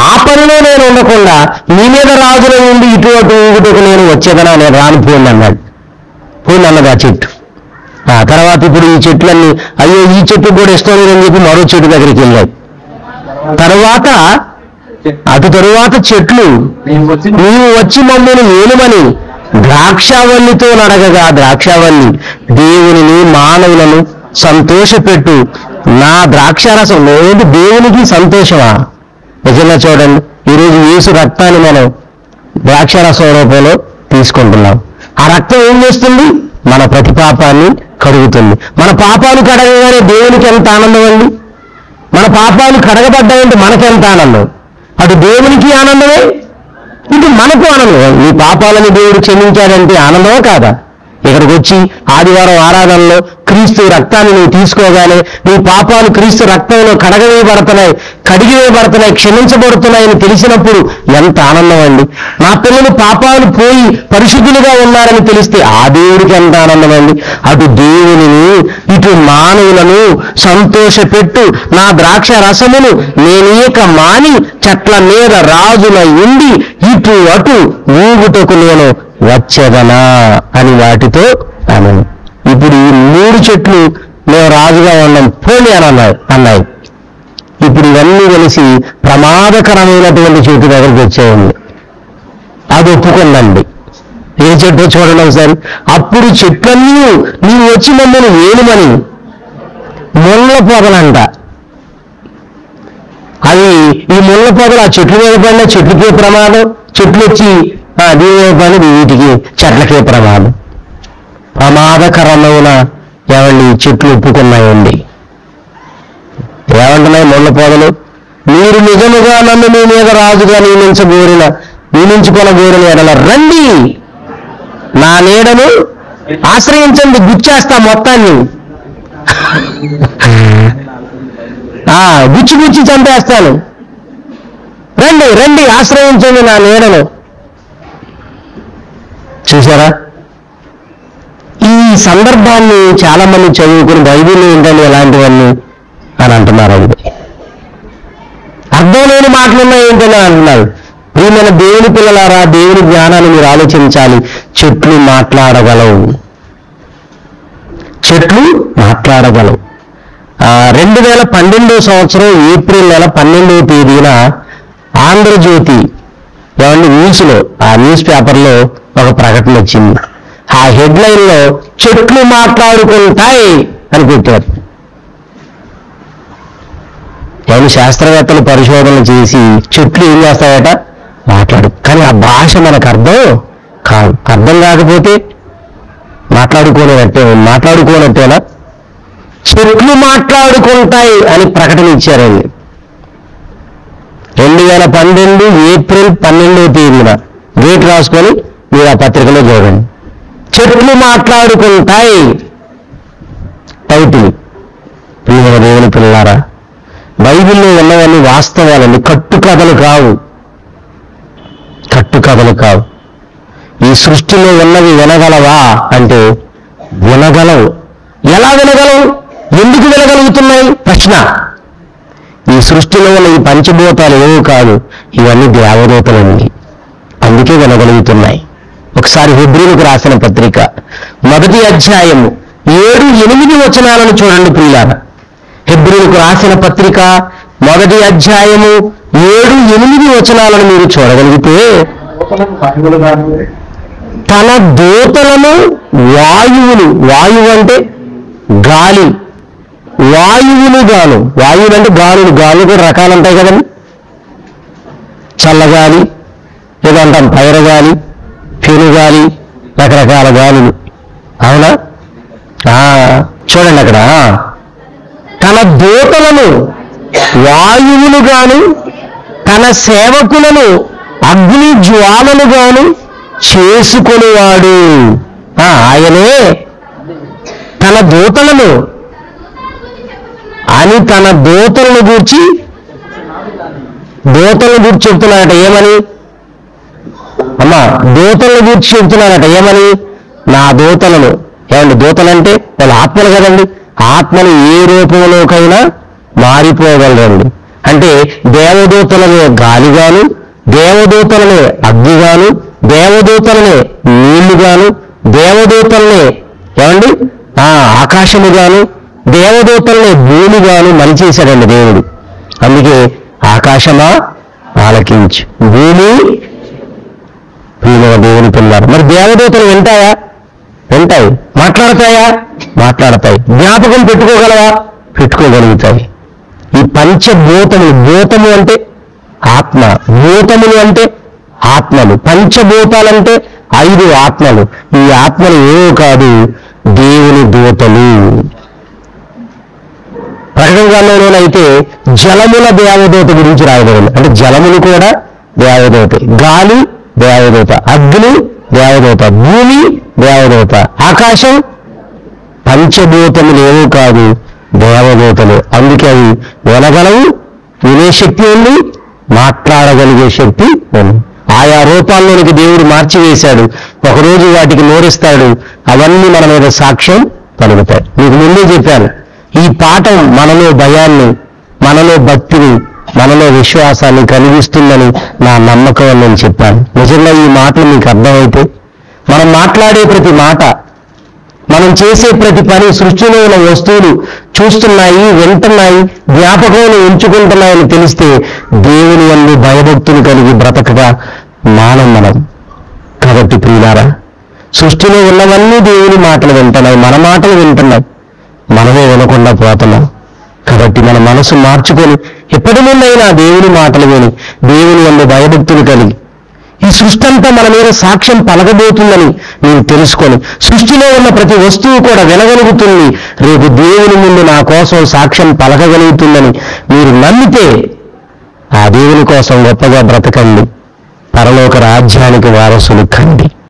[SPEAKER 1] ఆ పనిలో నేను ఉండకుండా నీ మీద రాజుల ఉండి ఇటు అటు ఊగుటకు నేను వచ్చేదనా నేను రాను పోయింది అన్నాడు పోయింది అన్నది ఆ చెట్టు. ఆ తర్వాత ఇప్పుడు ఈ చెట్లన్నీ అయ్యో ఈ చెట్టు కూడా ఇష్టం లేదని చెప్పి మరో చెట్టు దగ్గరికి వెళ్ళాయి. తర్వాత అటు తరువాత చెట్లు.
[SPEAKER 3] వచ్చి
[SPEAKER 1] నీవు వచ్చి మమ్మల్ని ఏలుమని ద్రాక్షావల్లితో నడగగా ద్రాక్షావల్లి దేవుని మానవులను సంతోషపెట్టు. నా ద్రాక్షారసం లేదు దేవునికి సంతోషమా? నిజంగా చూడండి. ఈరోజు యేసు రక్తాన్ని మనం ద్రాక్షరస రూపంలో తీసుకుంటున్నాం. ఆ రక్తం ఏం చేస్తుంది? మన ప్రతి పాపాన్ని కడుగుతుంది. మన పాపాలు కడగగానే దేవునికి ఎంత ఆనందం అండి? మన పాపాలు కడగబడ్డాయంటే మనకెంత ఆనందం? అటు దేవునికి ఆనందమే? ఇది మనకు ఆనందం. నీ పాపాలను దేవుడు క్షమించాడంటే ఆనందమా కాదా? ఇక్కడికి వచ్చి ఆదివారం ఆరాధనలో క్రీస్తు రక్తాన్ని నువ్వు తీసుకోగానే నీ పాపాలు క్రీస్తు రక్తంలో కడగవేయబడుతున్నాయి కడిగివేయబడుతున్నాయి క్షమించబడుతున్నాయని తెలిసినప్పుడు ఎంత ఆనందం అండి. నా పిల్లలు పాపాలు పోయి పరిశుద్ధులుగా ఉన్నారని తెలిస్తే ఆ దేవుడికి ఎంత ఆనందం అండి. అటు దేవుని ఇటు మానవులను సంతోషపెట్టు నా ద్రాక్ష రసమును నేనీక మాని చెట్ల మీద రాజుల ఉండి ఇటు అటు ఊగుటకు నేను వచ్చేదనా అని వాటితో అన్నాను ఇప్పుడు ఈ మూడు చెట్లు మేము రాజుగా ఉన్నాం పోలి అని అన్నాయి అన్నాయి ఇప్పుడు ఇవన్నీ కలిసి ప్రమాదకరమైనటువంటి చెట్టు దగ్గరికి వచ్చేయండి. అది ఒప్పుకుందండి ఏ చెట్టు చూడండి ఒకసారి. అప్పుడు చెట్లన్నీ నీవు వచ్చి మమ్మల్ని వేలుమని ముళ్ళ పొదలంట. అవి ఈ ముళ్ళ పొదలు ఆ చెట్ల మీద పడిన చెట్లకే ప్రమాదం? చెట్లు వచ్చి దీని వీటికి చెట్లకే ప్రమాదం. ప్రమాదకరమైన ఏమండి చెట్లు ఒప్పుకున్నాయండి ఏమంటున్నాయి ముళ్ళ పొదలు? మీరు నిజముగా నన్ను మీ మీద రాజుగా నియమించబోరిన నియమించుకొనబోరిన ఎడల రండి. నా నీడను ఆశ్రయించండి గుచ్చేస్తా మొత్తాన్ని. గుచ్చి గుచ్చి చంపేస్తాను. రండి రండి ఆశ్రయించండి నా నీడను. చూసారా ఈ సందర్భాన్ని చాలా మంది చదువుకుని బైబిల్ ఏంటని ఎలాంటివన్నీ అని అంటున్నారు అది అర్థం లేని మాటలు ఏంటని అంటున్నారు. ప్రియమైన దేవుని పిల్లలారా దేవుని జ్ఞానాన్ని మీరు ఆలోచించాలి. చెట్లు మాట్లాడగలవు. చెట్లు మాట్లాడగలవు. రెండు వేల పన్నెండో సంవత్సరం ఏప్రిల్ నెల పన్నెండవ తేదీన ఆంధ్రజ్యోతి ఏమండి న్యూస్లో ఆ న్యూస్ పేపర్లో ఒక ప్రకటన వచ్చింది. ఆ హెడ్లైన్లో చెట్లు మాట్లాడుకుంటాయి అని పెట్టారు. ఏమైనా శాస్త్రవేత్తలు పరిశోధనలు చేసి చెట్లు ఏం చేస్తాయట? మాట్లాడు. కానీ ఆ భాష మనకు అర్థం కాదు. అర్థం కాకపోతే మాట్లాడుకోనట్టే మాట్లాడుకోనట్టేనా? చెట్లు మాట్లాడుకుంటాయి అని ప్రకటన ఇచ్చారండి. రెండు వేల పన్నెండు ఏప్రిల్ పన్నెండవ తేదీన డేట్ రాసుకొని మీరు ఆ పత్రికలో చూడండి చెట్లు మాట్లాడుకుంటాయి. టైటిల్. ప్రియమైన దేవుని పిల్లారా బైబిల్లో ఉన్నవన్నీ వాస్తవాలండి. కట్టుకథలు కావు. కట్టుకథలు కావు. ఈ సృష్టిలో ఉన్నవి వినగలవా అంటే వినగలవు. ఎలా వినగలవు? ఎందుకు వినగలుగుతున్నాయి? ప్రశ్న. ఈ సృష్టిలో ఉన్న ఈ పంచభూతాలు ఏవో కాదు. ఇవన్నీ దేవదూతలండి. అందుకే వినగలుగుతున్నాయి. ఒకసారి హెబ్రిలకు రాసిన పత్రిక. మొదటి అధ్యాయము ఏడు ఎనిమిది వచనాలను చూడండి ప్రియాల హెబ్రిలకు రాసిన పత్రిక మొదటి అధ్యాయము ఏడు ఎనిమిది వచనాలను మీరు చూడగలిగితే తన దూతలను వాయువులు వాయువు అంటే గాలి వాయువులు గాను వాయువులు అంటే గాలులు గాలు కూడా రకాలు ఉంటాయి కదండి. చల్లగాలి లేదంటాం పైరగాలి పెనుగాలి రకరకాల గాలులు. అవునా? చూడండి అక్కడ. తన దూతలను వాయువులు గాను తన సేవకులను అగ్ని జ్వాలలు గాను చేసుకొనివాడు. ఆయనే తన దూతలను అని తన దూతలను గూర్చి దూతలను గూర్చి చెప్తున్నాడట ఏమని? అమ్మా దూతలను గూర్చి చెప్తున్నాడట ఏమని? నా దూతలను. ఏమండి దూతలంటే వాళ్ళ ఆత్మలు కదండి. ఆత్మలు ఏ రూపంలోకైనా మారిపోగలరండి. అంటే దేవదూతలనే గాలిగాను దేవదూతలనే అగ్నిగాను దేవదూతలనే నీళ్ళుగాను దేవదూతలనే ఏమండి? ఆ ఆకాశముగాను దేవదూతలనే భూమిగాను మలిచేశాడండి దేవుడు. అందుకే ఆకాశమా? ఆలకించు. భూమి ప్రియమైన దేవుని పిల్లలు. మరి దేవదూతలు వింటాయా? వింటాయి. మాట్లాడతాయా? మాట్లాడతాయి. జ్ఞాపకం పెట్టుకోగలవా? పెట్టుకోగలుగుతాయి. ఈ పంచభూతములు భూతము అంటే ఆత్మ భూతములు అంటే ఆత్మలు. పంచభూతాలంటే ఐదు ఆత్మలు. ఈ ఆత్మలు ఏవో కాదు దేవుని దూతలు. ప్రకటన జలముల దేవదూత గురించి రాయబడింది. అంటే జలములు కూడా దేవదూత గాలి దేవదూత అగ్ని దేవదూత భూమి దేవదూత ఆకాశం. పంచభూతములు ఏవో కాదు దేవదూతలు అందుకే అవి వినగలవు వినే శక్తి ఉంది మాట్లాడగలిగే శక్తి ఉంది. ఆయా రూపాల్లోనికి దేవుడు మార్చివేశాడు ఒకరోజు వాటికి నోరిస్తాడు అవన్నీ మన మీద సాక్ష్యం పలుకుతాయి. మీకు ముందే చెప్పాను ఈ పాఠం మనలో భయాన్ని మనలో భక్తిని మనలో విశ్వాసాన్ని కలిగిస్తుందని నా నమ్మకం అని నేను చెప్పాను. నిజంగా ఈ మాటలు మీకు అర్థమైతే మనం మాట్లాడే ప్రతి మాట మనం చేసే ప్రతి పని సృష్టిలో ఉన్న వస్తువులు చూస్తున్నాయి వింటున్నాయి జ్ఞాపకంలో ఉంచుకుంటున్నాయని తెలిస్తే దేవుని అన్ని భయభక్తులు కలిగి బ్రతకగా మానం మనం. కాబట్టి ప్రియులారా సృష్టిలో ఉన్నవన్నీ దేవుని మాటలు వింటున్నాయి మన మాటలు వింటున్నాయి. మనమే వినకుండా పోతున్నాం. కాబట్టి మన మనసు మార్చుకొని ఎప్పటి నుండైనా దేవుని మాటలు విని దేవుని వల్ల భయభక్తులు కలిగి ఈ సృష్టి అంతా మన మీద సాక్ష్యం పలకబోతుందని నేను తెలుసుకొని సృష్టిలో ఉన్న ప్రతి వస్తువు కూడా వినగలుగుతుంది రేపు దేవుని ముందు నా కోసం సాక్ష్యం పలకగలుగుతుందని మీరు నమ్మితే ఆ దేవుని కోసం గొప్పగా బ్రతకండి. పరలోక రాజ్యానికి వారసులు కండి.